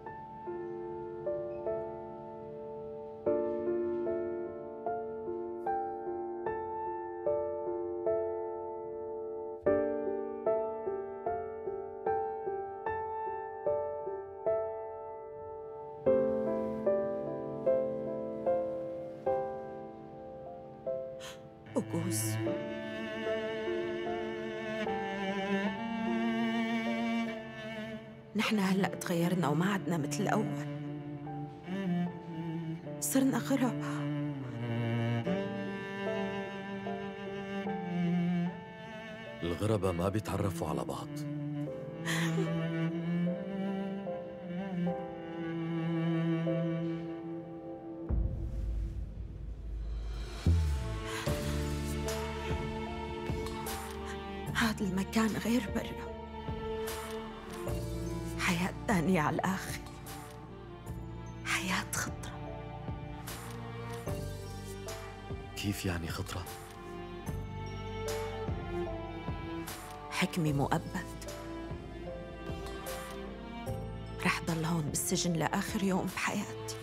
عدنا مثل الأول. صرنا غرب الغرباء ما بيتعرفوا على بعض. هذا المكان غير برا لآخر يوم بحياتي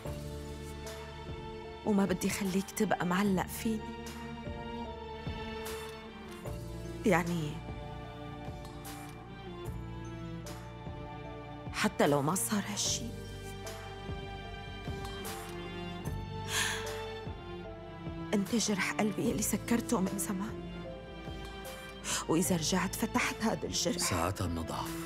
وما بدي خليك تبقى معلق فيني. يعني حتى لو ما صار هالشي. انت جرح قلبي اللي سكرته من زمان. وإذا رجعت فتحت هذا الجرح. ساعتها بنضعف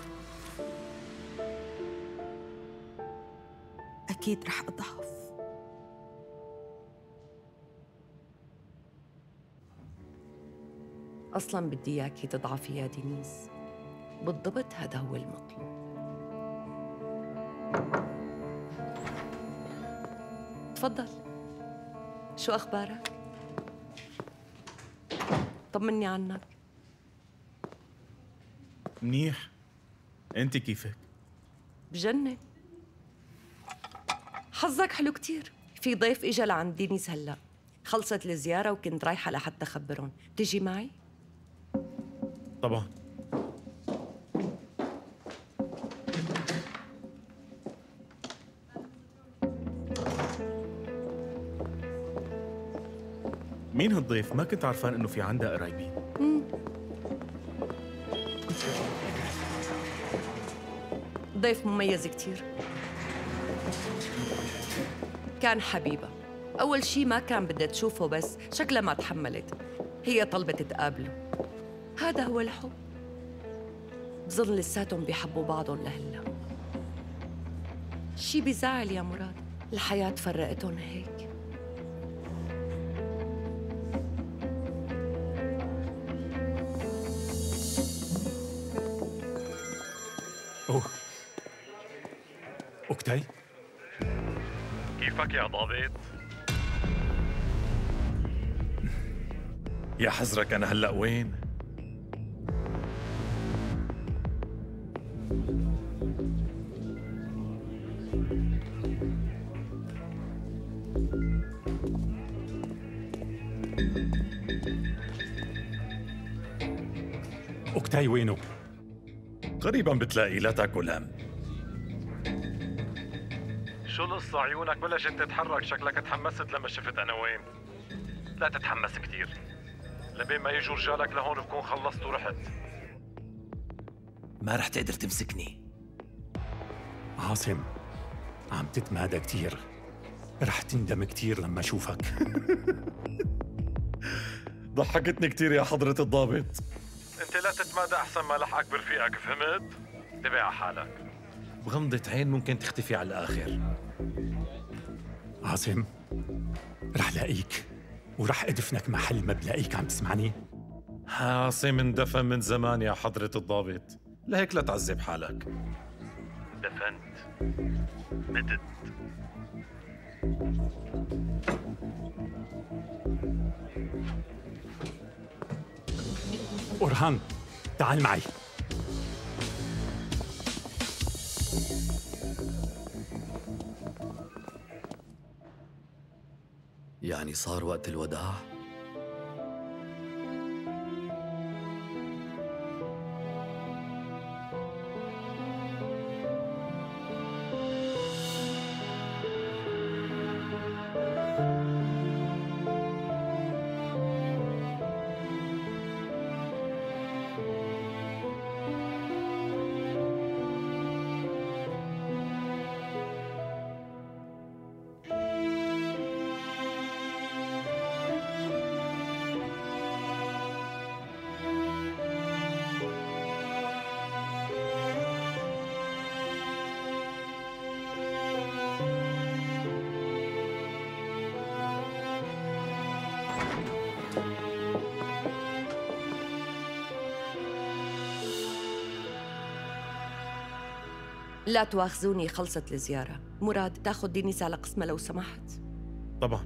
أكيد رح أضعف. أصلا بدي إياكي تضعفي يا دينيس. بالضبط هذا هو المطلوب. تفضل. شو أخبارك؟ طمني عنك. منيح؟ أنت كيفك؟ بجنة حظك حلو كتير. في ضيف إجا لعند دينيس هلا. خلصت الزيارة وكنت رايحة لحتى أخبرهم تجي معي؟ طبعا. مين هالضيف؟ ما كنت عرفان إنه في عندها قرايبين. ضيف مميز كتير. كان حبيبة. أول شي ما كان بدها تشوفه بس شكلها ما تحملت. هي طلبت تقابله. هذا هو الحب. بظن لساتهم بيحبوا بعضهم لهلا. شي بيزعل يا مراد؟ الحياة فرقتهم هيك. يا ضابط؟ يا حزرك أنا هلأ وين؟ أوكتاي وينه؟ قريبا بتلاقي لا تأكل هم القصة عيونك بلشت تتحرك. شكلك تحمست لما شفت أنا وين لا تتحمس كتير لبين ما يجوا رجالك لهون بكون خلصت ورحت. ما رح تقدر تمسكني. عاصم عم تتمادى كتير. رح تندم كتير لما أشوفك. ضحكتني كتير يا حضرة الضابط. أنت لا تتمادى أحسن ما لحقك برفيقك فهمت؟ على حالك. بغمضة عين ممكن تختفي على الآخر. عاصم رح لاقيك ورح أدفنك محل ما بلاقيك عم تسمعني؟ عاصم اندفن من زمان يا حضرة الضابط. لهيك لا تعذب حالك. دفنت متت أورهان تعال معي. يعني صار وقت الوداع؟ لا تواخذوني خلصت الزيارة. مراد تاخذ دينيس على قسمها لو سمحت. طبعا.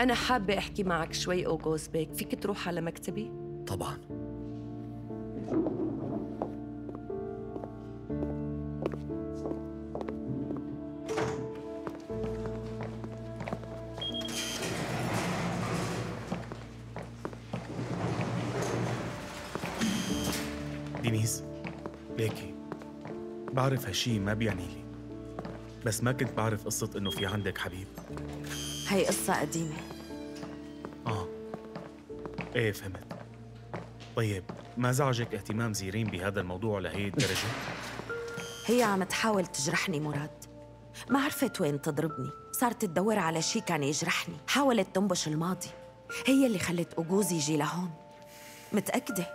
أنا حابة أحكي معك شوي أوغوز بيك فيك تروح على مكتبي؟ طبعا. بعرف هالشي ما بيعني لي. بس ما كنت بعرف قصة إنه في عندك حبيب. هي قصة قديمة. آه. إيه فهمت. طيب ما زعجك اهتمام زيرين بهذا الموضوع لهي الدرجة؟ هي عم تحاول تجرحني مراد. ما عرفت وين تضربني. صارت تدور على شي كان يجرحني. حاولت تنبش الماضي. هي اللي خلت أجوز يجي لهون. متأكدة؟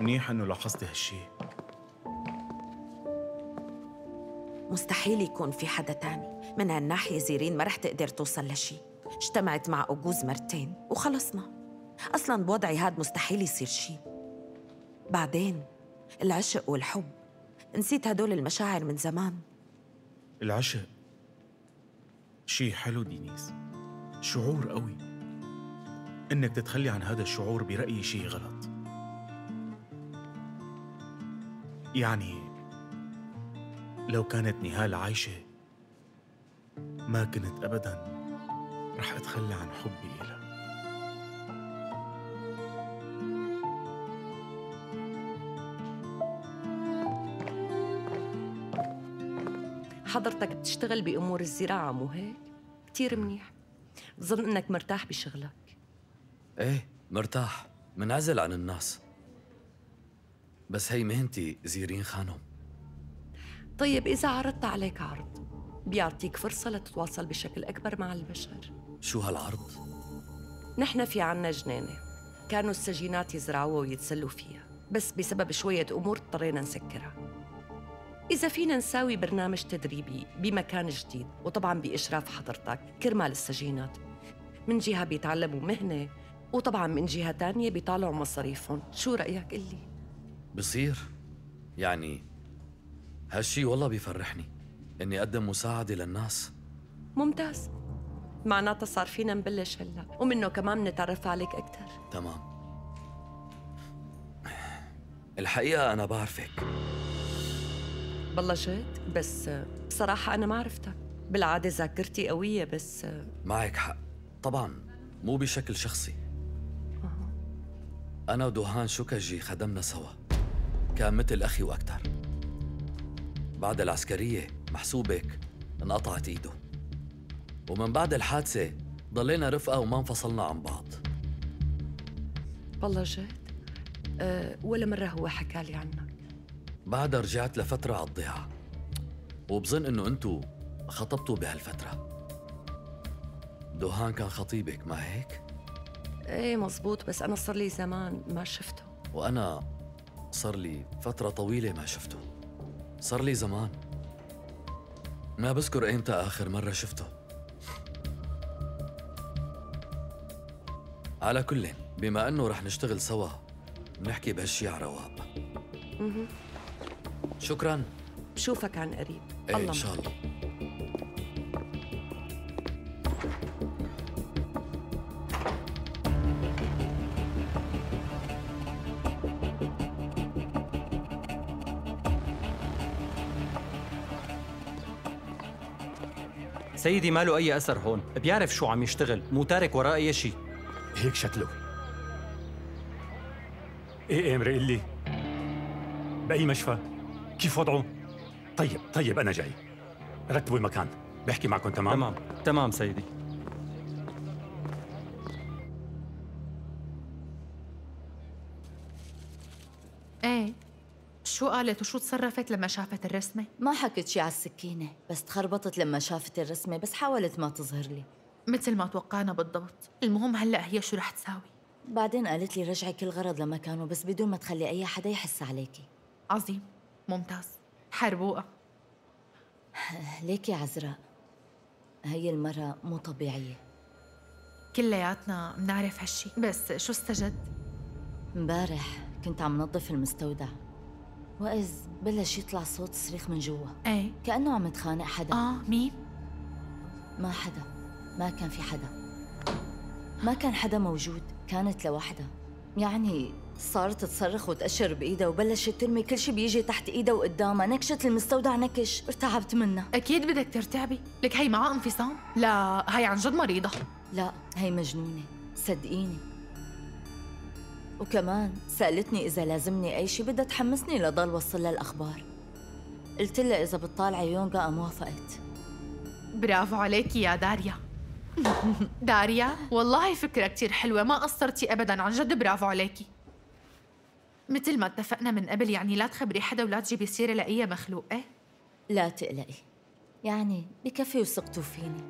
منيح إنه لاحظتي هالشي. مستحيل يكون في حدا تاني. من هالناحية زيرين ما رح تقدر توصل لشي. اجتمعت مع أوجوز مرتين وخلصنا. أصلا بوضعي هاد مستحيل يصير شي. بعدين العشق والحب. نسيت هدول المشاعر من زمان. العشق شي حلو دينيس. شعور قوي. إنك تتخلي عن هذا الشعور برأيي شي غلط. يعني لو كانت نهال عايشة ما كنت أبدا رح أتخلى عن حبي إلها. حضرتك بتشتغل بأمور الزراعة مو هيك؟ كتير منيح. بظن إنك مرتاح بشغلك. إيه مرتاح. منعزل عن الناس. بس هي مهنتي زيرين خانم. طيب إذا عرضت عليك عرض بيعطيك فرصة لتتواصل بشكل أكبر مع البشر. شو هالعرض؟ نحن في عنا جنينة. كانوا السجينات يزرعوها ويتسلوا فيها بس بسبب شوية أمور اضطرينا نسكرها. إذا فينا نساوي برنامج تدريبي بمكان جديد وطبعا بإشراف حضرتك كرمال السجينات. من جهة بيتعلموا مهنة وطبعا من جهة تانية بيطالعوا مصاريفهم. شو رأيك قلي؟ بصير. يعني هالشي والله بيفرحني. إني أقدم مساعدة للناس. ممتاز. معناتها صار فينا نبلش هلا. ومنه كمان نتعرف عليك أكثر تمام. الحقيقة أنا بعرفك. بالله جد بس بصراحة أنا ما عرفتك بالعادة ذاكرتي قوية بس معك حق. طبعا مو بشكل شخصي. أنا ودوهان شوكجي خدمنا سوا. كان مثل أخي وأكثر بعد العسكرية محسوبك انقطعت إيده. ومن بعد الحادثة ضلينا رفقة وما انفصلنا عن بعض. بالله جد أه ولا مرة هو حكى لي عنك. بعدها رجعت لفترة على الضيعة. وبظن إنه أنتو خطبتوا بهالفترة. دوهان كان خطيبك ما هيك؟ إيه مزبوط بس أنا صار لي زمان ما شفته. وأنا صار لي فترة طويلة ما شفته. صار لي زمان. ما بذكر ايمتى آخر مرة شفته. على كل بما إنه رح نشتغل سوا بنحكي بهالشي على رواق. شكرا. بشوفك عن قريب. إيه الله إن شاء الله. سيدي ما له أي أثر هون. بيعرف شو عم يشتغل. مو تارك وراه أي شيء هيك شكله. إيه إيه امرئ لي بأي مشفى؟ كيف وضعه؟ طيب طيب أنا جاي. رتبوا المكان. بحكي معكم تمام؟ تمام. تمام سيدي. إيه. شو قالت وشو تصرفت لما شافت الرسمة؟ ما حكت شي على السكينة بس تخربطت لما شافت الرسمة بس حاولت ما تظهر لي. مثل ما توقعنا بالضبط. المهم هلأ هي شو رح تساوي. بعدين قالت لي رجعي كل غرض لمكانه بس بدون ما تخلي أي حدا يحس عليكي. عظيم. ممتاز. حربوقة. ليك يا عزراء هي المرة مو طبيعية. كلياتنا بنعرف هالشي. بس شو استجد؟ امبارح كنت عم نظف المستودع. وإذ بلش يطلع صوت صريخ من جوا. إيه. كأنه عم يتخانق حدا. آه مين؟ ما حدا. ما كان في حدا. ما كان حدا موجود. كانت لوحدها. يعني صارت تصرخ وتأشر بإيدها وبلشت ترمي كل شي بيجي تحت إيدها وقدامها. نكشت المستودع نكش. ارتعبت منها. أكيد بدك ترتعبي. لك هي معها انفصام؟ لا هي عن جد مريضة. لا هي مجنونة. صدقيني. وكمان سألتني إذا لازمني أي شي بدها تحمسني لضل وصلها الأخبار. قلت لها إذا بتطالعي يونغا قام وافقت. برافو عليكي يا داريا. داريا والله فكرة كتير حلوة ما قصرتي أبدا عن جد برافو عليكي. مثل ما اتفقنا من قبل يعني لا تخبري حدا ولا تجيبي سيرة لأي مخلوق إيه؟ لا تقلقي. يعني بكفي وثقتوا فيني.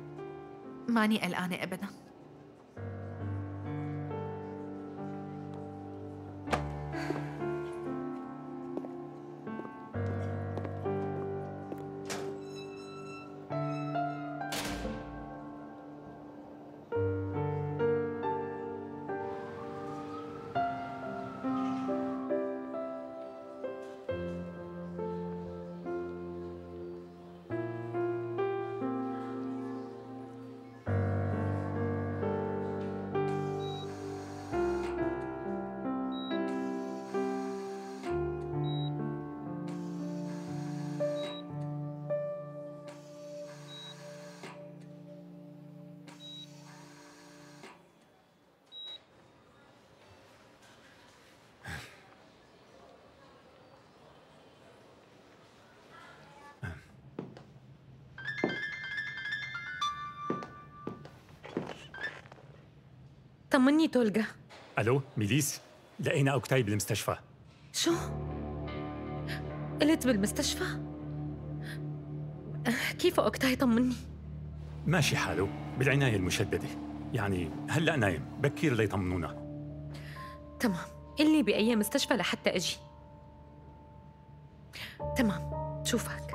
ماني قلقانة أبدا. طمني تولجا ألو ميليس لقينا أوكتاي بالمستشفى شو؟ قلت بالمستشفى؟ كيف أوكتاي طمني؟ ماشي حاله بالعناية المشددة يعني هلأ نايم بكير ليطمنونا تمام قلي بأي مستشفى لحتى أجي تمام شوفك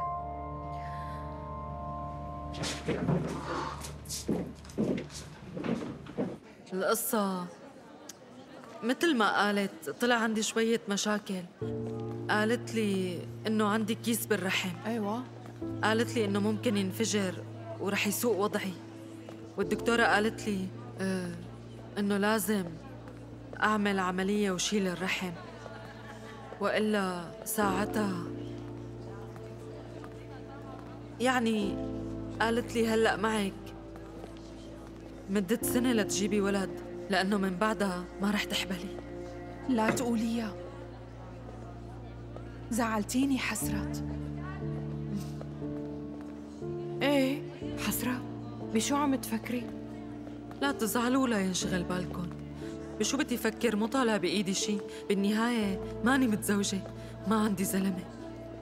القصة مثل ما قالت طلع عندي شوية مشاكل. قالت لي إنه عندي كيس بالرحم. أيوة. قالت لي إنه ممكن ينفجر ورح يسوء وضعي. والدكتورة قالت لي آه إنه لازم أعمل عملية وشيل الرحم. وإلا ساعتها يعني قالت لي هلأ معك مدة سنة لتجيبي ولد لأنه من بعدها ما رح تحبلي. لا تقوليها زعلتيني حسرت. إيه حسرة؟ بشو عم تفكري؟ لا تزعلوا لا ينشغل بالكم. بشو بدي فكر؟ مو طالع بإيدي شي. بالنهاية ماني متزوجة ما عندي زلمة.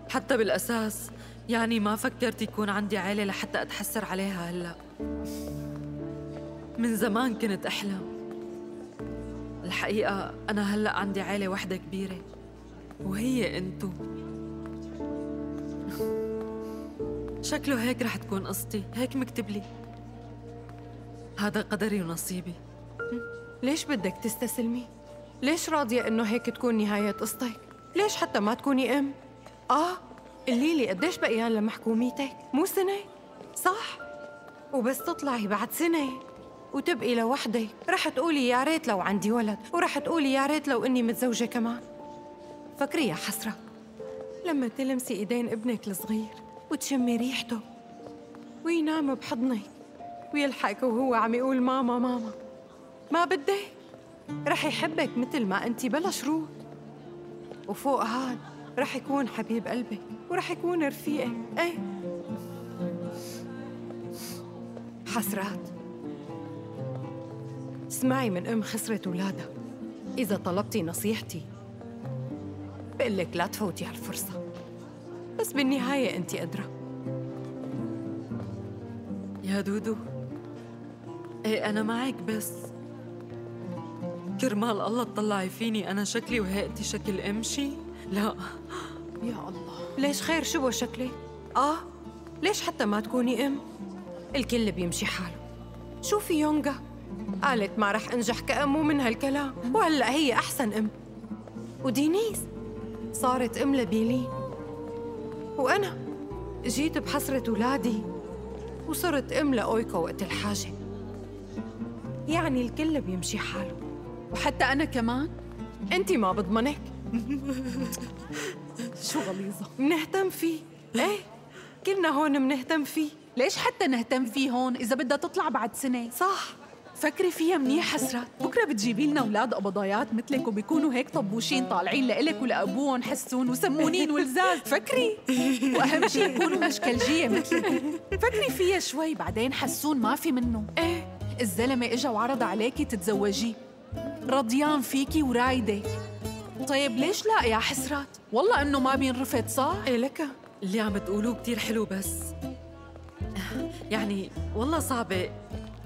حتى بالأساس يعني ما فكرت يكون عندي عيلة لحتى أتحسر عليها هلأ. من زمان كنت أحلم الحقيقة أنا هلأ عندي عيلة وحدة كبيرة وهي أنتو شكله هيك رح تكون قصتي هيك مكتب لي هذا قدري ونصيبي ليش بدك تستسلمي؟ ليش راضية إنه هيك تكون نهاية قصتك؟ ليش حتى ما تكوني أم؟ آه قولي لي قديش بقيان لمحكوميتك؟ مو سنة؟ صح؟ وبس تطلعي بعد سنة وتبقي لوحدك رح تقولي يا ريت لو عندي ولد ورح تقولي يا ريت لو إني متزوجة كمان. فكري يا حسرة لما تلمسي إيدين ابنك الصغير وتشمي ريحته وينام بحضنك ويلحقك وهو عم يقول ماما ماما ما بدك رح يحبك مثل ما انت بلا شروط. وفوق هاد رح يكون حبيب قلبك ورح يكون رفيقك. إيه؟ حسرات اسمعي من أم خسرت ولادها إذا طلبتي نصيحتي بقول لك لا تفوتي هالفرصه بس بالنهاية انت قدره يا دودو. إيه أنا معك بس كرمال الله تطلعي فيني أنا شكلي وهيئتي شكل أمشي. لا. يا الله. ليش خير؟ شو هو شكلك؟ آه. ليش حتى ما تكوني أم؟ الكل بيمشي حاله. شوفي يونغا. قالت ما رح أنجح كأم ومن هالكلام. وهلأ هي أحسن أم. ودينيس صارت أم لبيلين وأنا جيت بحسرة ولادي وصرت أم لأويكو وقت الحاجة. يعني الكل بيمشي حاله. وحتى أنا كمان. أنت ما بضمنك. شو غليظة. منهتم فيه. إيه؟ كلنا هون منهتم فيه. ليش حتى نهتم فيه هون إذا بدها تطلع بعد سنة؟ صح. فكري فيها منيح حسرات بكرة بتجيبي لنا أولاد قبضايات مثلك وبيكونوا هيك طبوشين طالعين لإلك ولأبوهم حسون وسمونين ولزاز. فكري. وأهم شيء يكونوا مشكلجية مثلك فكري فيها شوي بعدين حسون ما في منه. إيه. الزلمة إجا وعرض عليكي تتزوجيه رضيان فيكي ورايدك طيب ليش لا يا حسرات؟ والله إنه ما بينرفض صح؟ إيه لك. اللي عم تقولوه كتير حلو بس. يعني والله صعبة.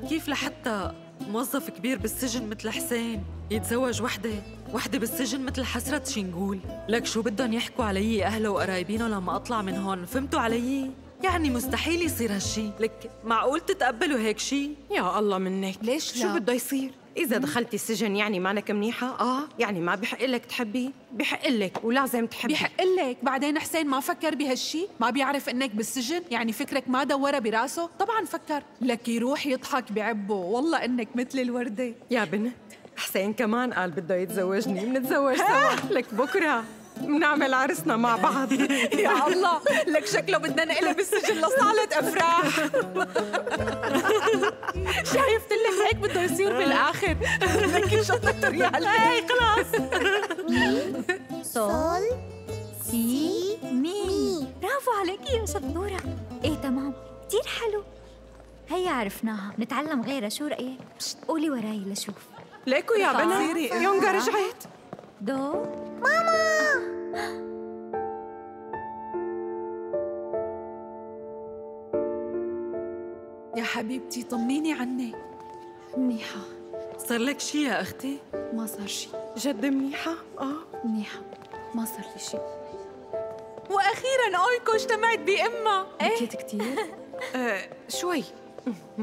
كيف لحتى موظف كبير بالسجن مثل حسين يتزوج وحدة وحدة بالسجن مثل حسرة شي نقول لك شو بدهم يحكوا علي أهله وقرايبينه لما أطلع من هون فهمتوا علي؟ يعني مستحيل يصير هالشي لك معقول تتقبلوا هيك شي؟ يا الله منك ليش شو لا؟ بده يصير؟ إذا دخلتي السجن يعني مانك منيحة؟ آه يعني ما بحق لك تحبي؟ بحق لك ولازم تحبي. بحق لك. بعدين حسين ما فكر بهالشي؟ ما بيعرف إنك بالسجن؟ يعني فكرك ما دورها براسه؟ طبعا فكر. لك يروح يضحك بعبه. والله إنك مثل الوردة. يا بنت حسين كمان قال بده يتزوجني. بنتزوج سوا. لك بكرة. بنعمل عرسنا مع بعض. يا الله لك شكله بدنا نقلب السجن لصالة أفراح. شايفت لك هيك بده يصير بالآخر. لك شطتر يا هي خلاص. صول سي مي. برافو عليكي يا شطورة إيه تمام. كتير حلو. هيا عرفناها. نتعلم غيرها. شو رأيك؟ قولي وراي لشوف. ليكو يا. بنات يونغا رجعت دو يا حبيبتي طمنيني عنك. منيحة. صار لك شي يا أختي؟ ما صار شي. جد منيحة؟ آه. منيحة. ما صار لي شي. وأخيرا أويكو اجتمعت بامها بكيت كتير؟ آه شوي.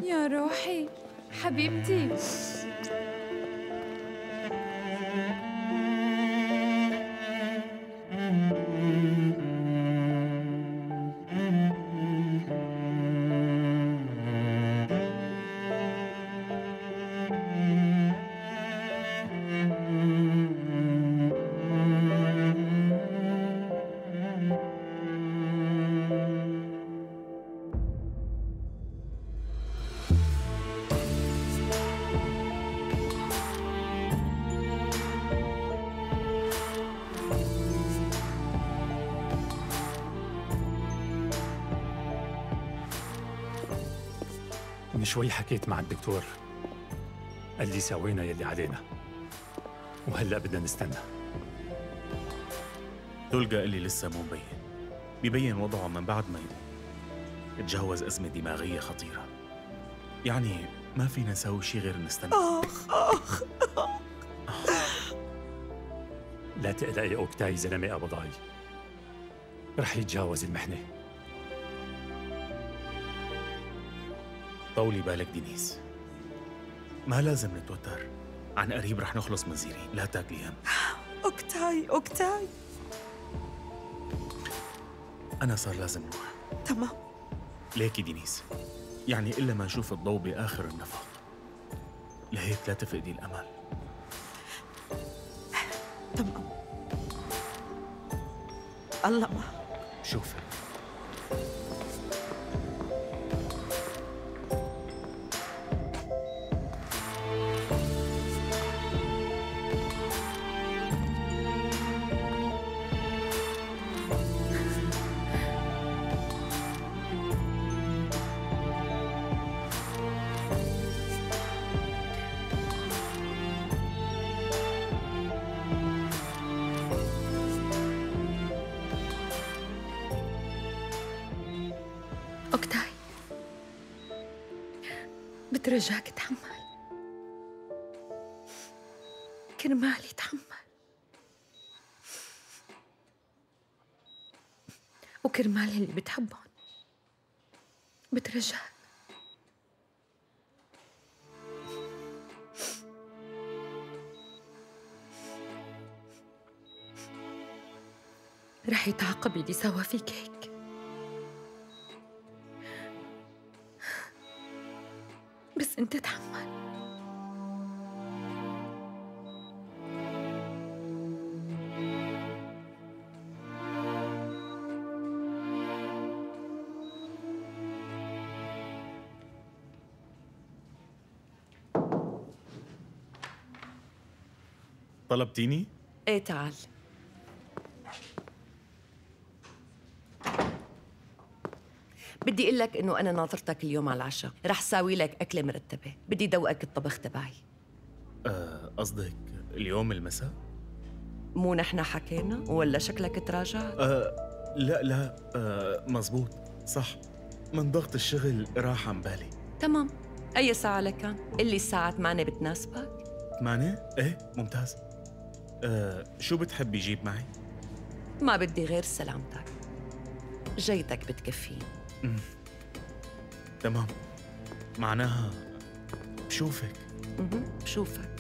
يا روحي. حبيبتي. شوي حكيت مع الدكتور. قال لي سوينا يلي علينا. وهلا بدنا نستنى. تولجا قال لي لسه مو مبين. ببين وضعه من بعد ما يتجاوز أزمة دماغية خطيرة. يعني ما فينا نسوي شي غير نستنى. أخ أخ. لا تقلقي أوكتاي زلمة أبو ضاي. رح يتجاوز المحنة. طولي بالك دينيس. ما لازم نتوتر. عن قريب رح نخلص من زيرين لا تاكلي هم. أوكتاي أوكتاي. أنا صار لازم نروح. تمام. ليكي دينيس. يعني إلا ما نشوف الضوء بآخر النفق لهيك لا تفقدي الأمل. تمام. الله ما. شوفي. بترجاك تحمل. كرمالي تحمل. وكرمال اللي بتحبهم بترجاك رح يتعاقب اللي سوى فيك هيك أنت تحمل طلبتيني؟ إيه تعال بدي أقول لك إنه أنا ناطرتك اليوم على العشاء. رح ساوي لك أكلة مرتبة. بدي دوقك الطبخ تبعي. آه، قصدك اليوم المساء؟ مو نحن حكينا؟ ولا شكلك تراجعت؟ آه لا لا آه مزبوط. صح. من ضغط الشغل راح عن بالي. تمام. أي ساعة لكان اللي الساعة 8 بتناسبك. معنى؟ إيه ممتاز. آه شو بتحب يجيب معي؟ ما بدي غير سلامتك. جيتك بتكفيني. تمام. معناها بشوفك. بشوفك.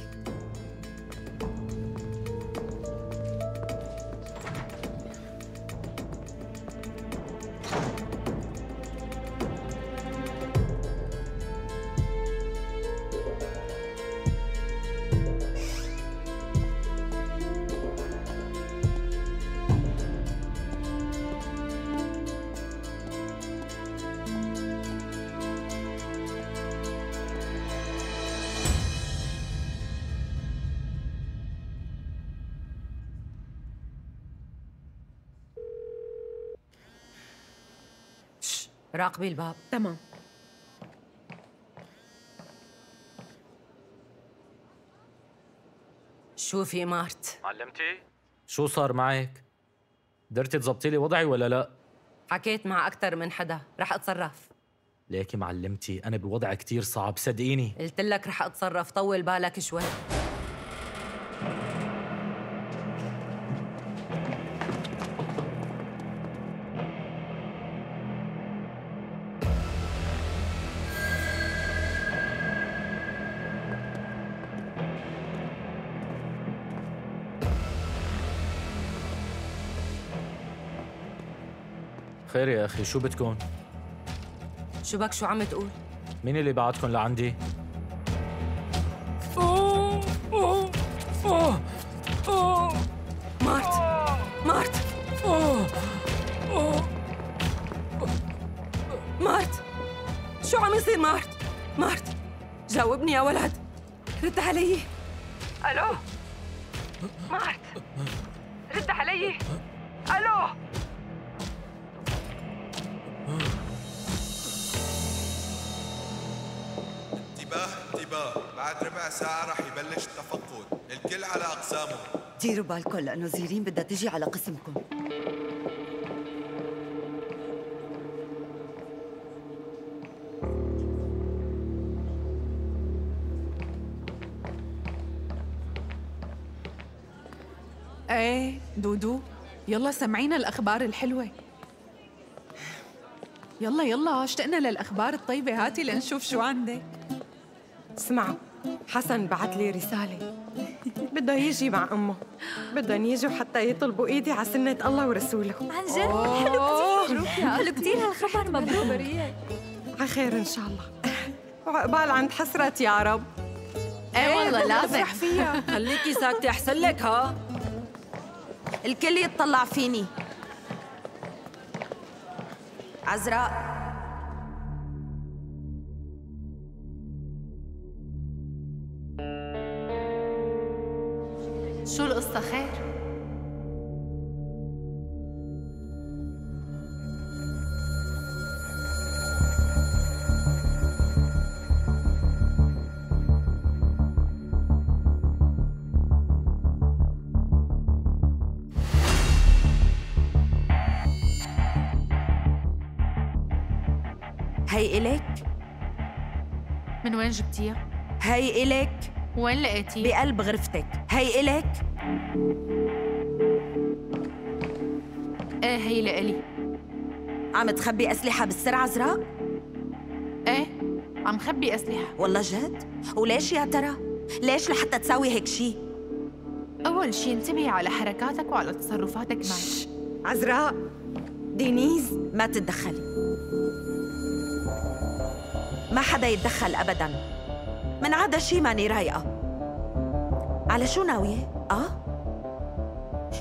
راقبي الباب تمام. شوفي مارت؟ معلمتي شو صار معك؟ قدرتي تزبطي لي وضعي ولا لا؟ حكيت مع أكثر من حدا رح أتصرف. ليكي معلمتي أنا بوضع كتير صعب صدقيني. قلت لك رح أتصرف طول بالك شوي. خير يا أخي شو بدكم؟ شو بك شو عم تقول؟ مين اللي بعتكم لعندي؟ بالكم لأنه زيرين بدها تجي على قسمكم. إيه دودو. يلا سمعينا الأخبار الحلوة. يلا يلا اشتقنا للأخبار الطيبة. هاتي لنشوف شو عندك. اسمعوا حسن بعت لي رسالة. بده يجي مع أمه. بدهم يجوا حتى يطلبوا إيدي على سنة الله ورسوله. عن جد؟ حلو كتير. حلو كتير هالخبر مبروك. على خير إن شاء الله. وعقبال عند حسرة يا رب. إيه والله لازم. افرح فيها. خليكي ساكتة أحسن لك ها؟ الكل يتطلع فيني. عزراء. القصة خير؟ هي إلك من وين جبتيها؟ هي إلك وين لقيتيها؟ بقلب غرفتك هي إلك إيه هي لإلي عم تخبي أسلحة بالسر عزراء؟ إيه عم خبي أسلحة والله جد؟ وليش يا ترى؟ ليش لحتى تساوي هيك شي؟ أول شي انتبهي على حركاتك وعلى تصرفاتك معي عزراء دينيز ما تتدخلي ما حدا يتدخل أبداً من عدا شي ماني رايقة على شو ناوية؟ آه؟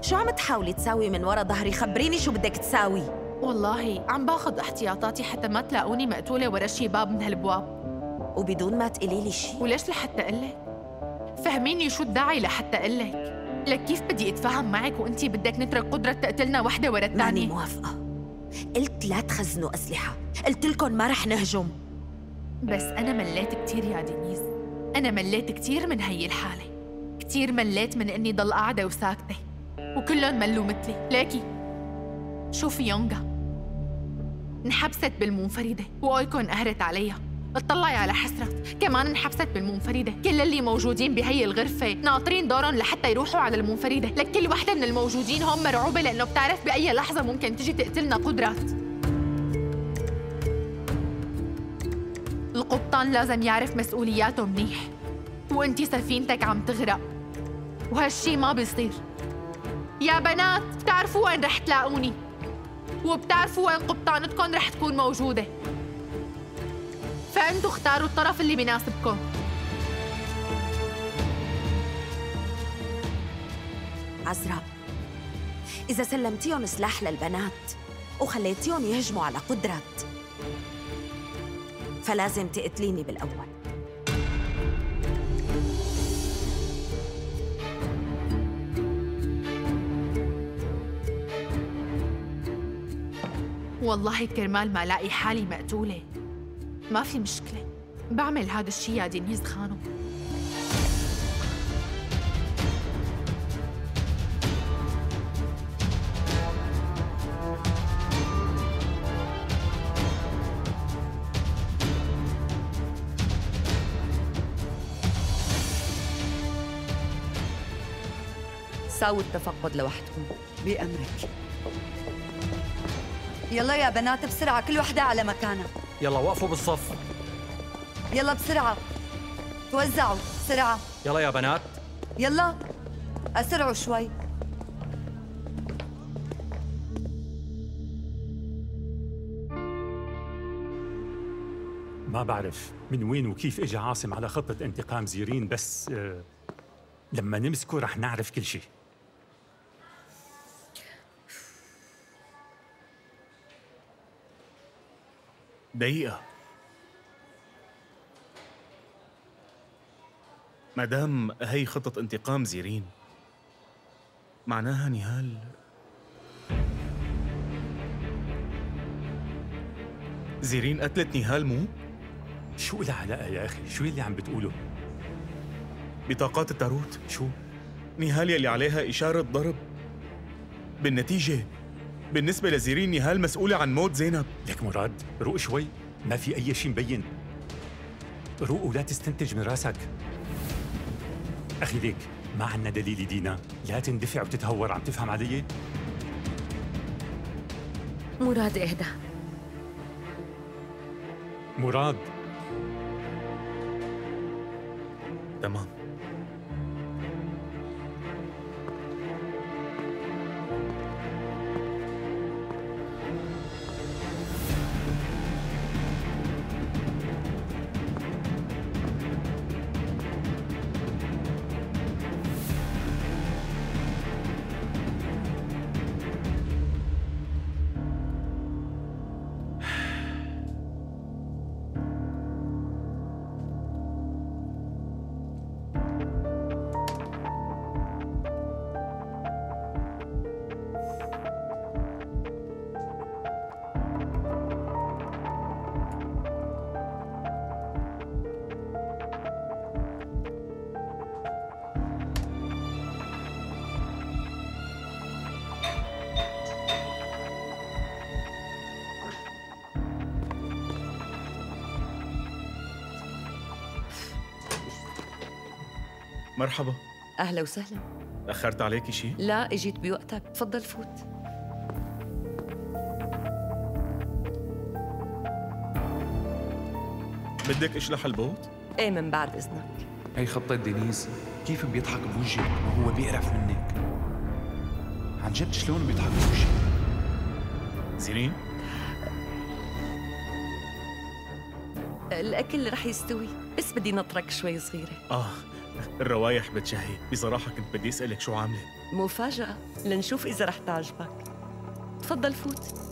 شو عم تحاولي تساوي من ورا ظهري؟ خبريني شو بدك تساوي. والله عم باخذ احتياطاتي حتى ما تلاقوني مقتولة ورا شي باب من هالبواب. وبدون ما تقولي لي شي. وليش لحتى أقلك؟ فهميني شو الداعي لحتى أقلك؟ لك. كيف بدي أتفاهم معك وأنتي بدك نترك قدرة تقتلنا وحدة ورا ماني الثانية؟ موافقة. قلت لا تخزنوا أسلحة. قلت لكم ما رح نهجم. بس أنا مليت كتير يا دينيز. أنا مليت كتير من هي الحالة. كتير مليت من إني ضل قاعدة وساكتة. وكلهم ملوا مثلي. ليكي؟ شوفي يونغا. انحبست بالمنفردة وأويكون قهرت عليها. اطلعي على حسرة. كمان انحبست بالمنفردة. كل اللي موجودين بهي الغرفة ناطرين دورهم لحتى يروحوا على المنفردة. لك كل وحدة من الموجودين هم مرعوبة لأنه بتعرف بأي لحظة ممكن تجي تقتلنا قدرات. القبطان لازم يعرف مسؤولياته منيح. وانتي سفينتك عم تغرق. وهالشي ما بيصير. يا بنات بتعرفوا وين رح تلاقوني؟ وبتعرفوا وين قبطانتكم رح تكون موجودة. فأنتوا اختاروا الطرف اللي بيناسبكم عزراء إذا سلمتيهم سلاح للبنات وخليتيهم يهجموا على قدرات فلازم تقتليني بالأول. والله كرمال ما الاقي حالي مقتولة. ما في مشكلة. بعمل هذا الشيء يا دينيز خانم. ساووا التفقد لوحدكم. بأمرك. يلا يا بنات بسرعة كل وحدة على مكانها. يلا وقفوا بالصف. يلا بسرعة. توزعوا بسرعة. يلا يا بنات. يلا. أسرعوا شوي. ما بعرف من وين وكيف اجى عاصم على خطة انتقام زيرين بس آه لما نمسكه رح نعرف كل شيء دقيقة مدام هي خطة انتقام زيرين معناها نهال زيرين قتلت نهال مو؟ شو لها علاقة يا أخي؟ شو اللي عم بتقوله؟ بطاقات التاروت شو؟ نهال يلي عليها إشارة ضرب بالنتيجة بالنسبة لزيرين نهال مسؤولة عن موت زينب؟ لك مراد روق شوي. ما في أي شيء مبين. روق ولا تستنتج من راسك. أخي ليك ما عنا دليل دينا لا تندفع وتتهور عم تفهم علي؟ مراد إهدى. مراد. تمام. مرحبا. أهلا وسهلا. أخرت عليكي شيء؟ لا إجيت بوقتك. تفضل فوت. بدك إشلح البوت؟ إيه من بعد إذنك. هي خطة دينيس. كيف بيضحك بوجهك وهو بيقرف منك؟ عن جد شلون بيضحك بوجهك؟ زيرين؟ الأكل رح يستوي بس بدي نطرك شوي صغيرة. آه. الروايح بتشهي. بصراحة كنت بدي أسألك شو عاملة. مفاجأة. لنشوف إذا رح تعجبك. تفضل فوت.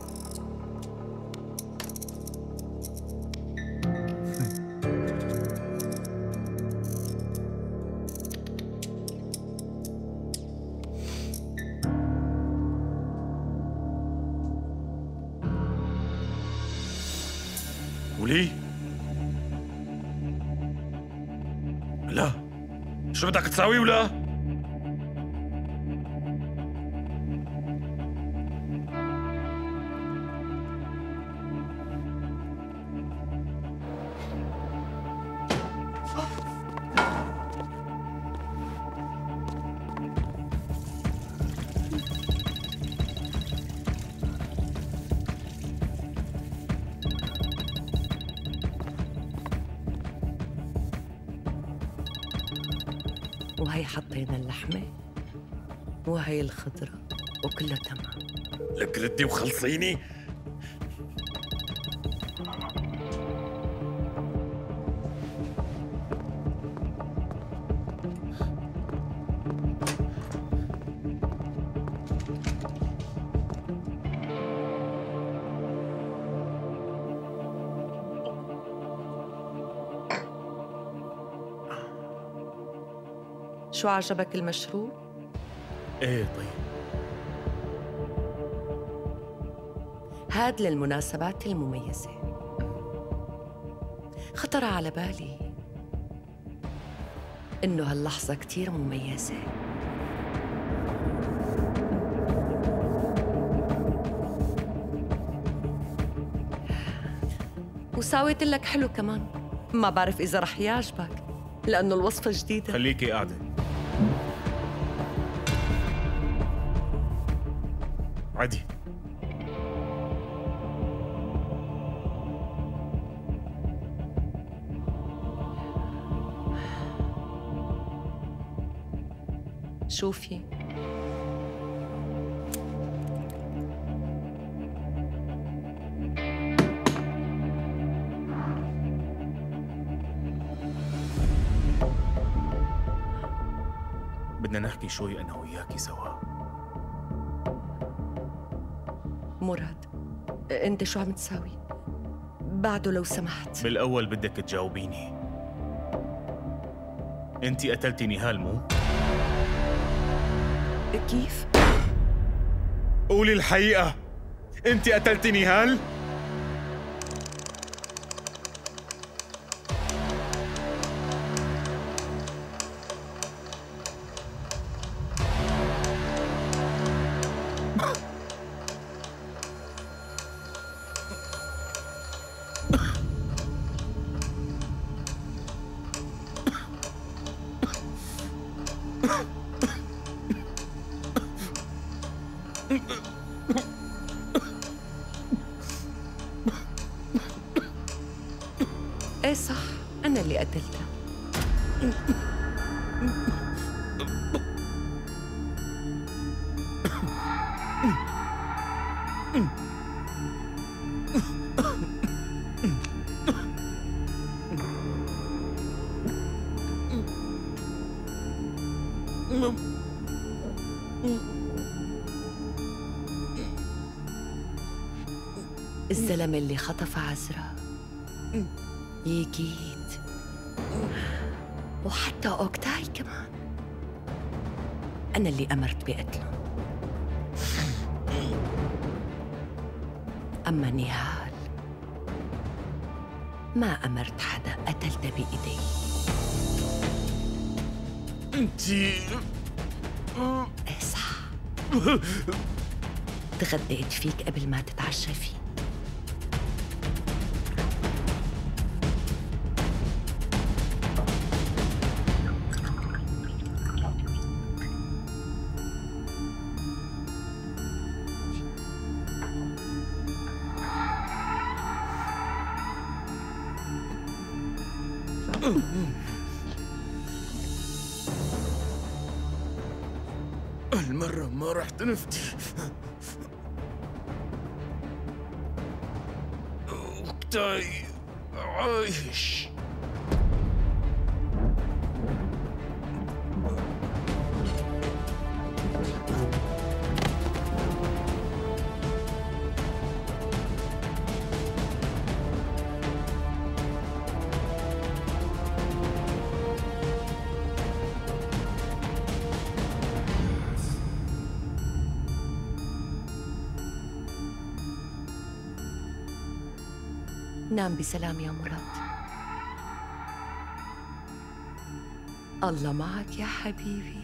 ردي وخلصيني شو عجبك المشروب؟ إيه طيب هاد للمناسبات المميزة. خطر على بالي إنه هاللحظة كتير مميزة. وساويت لك حلو كمان. ما بعرف إذا رح يعجبك لأنه الوصفة جديدة. خليكي قاعدة. شوفي. بدنا نحكي شوي أنا وياكي سوا. مراد أنت شو عم تساوي؟ بعده لو سمحت. بالأول بدك تجاوبيني. أنت قتلتي نهال مو؟ كيف؟ قولي الحقيقة أنت قتلتي نهال؟ إيه الزلمة اللي خطف عزرا. يجيت وحتى أوكتاي كمان. أنا اللي أمرت بقتله. أما نهال ما أمرت حدا قتلتها بإيدي. أنت. اصح تغديت فيك قبل ما تتعشى فيه. نام بسلام يا مراد. الله معك يا حبيبي.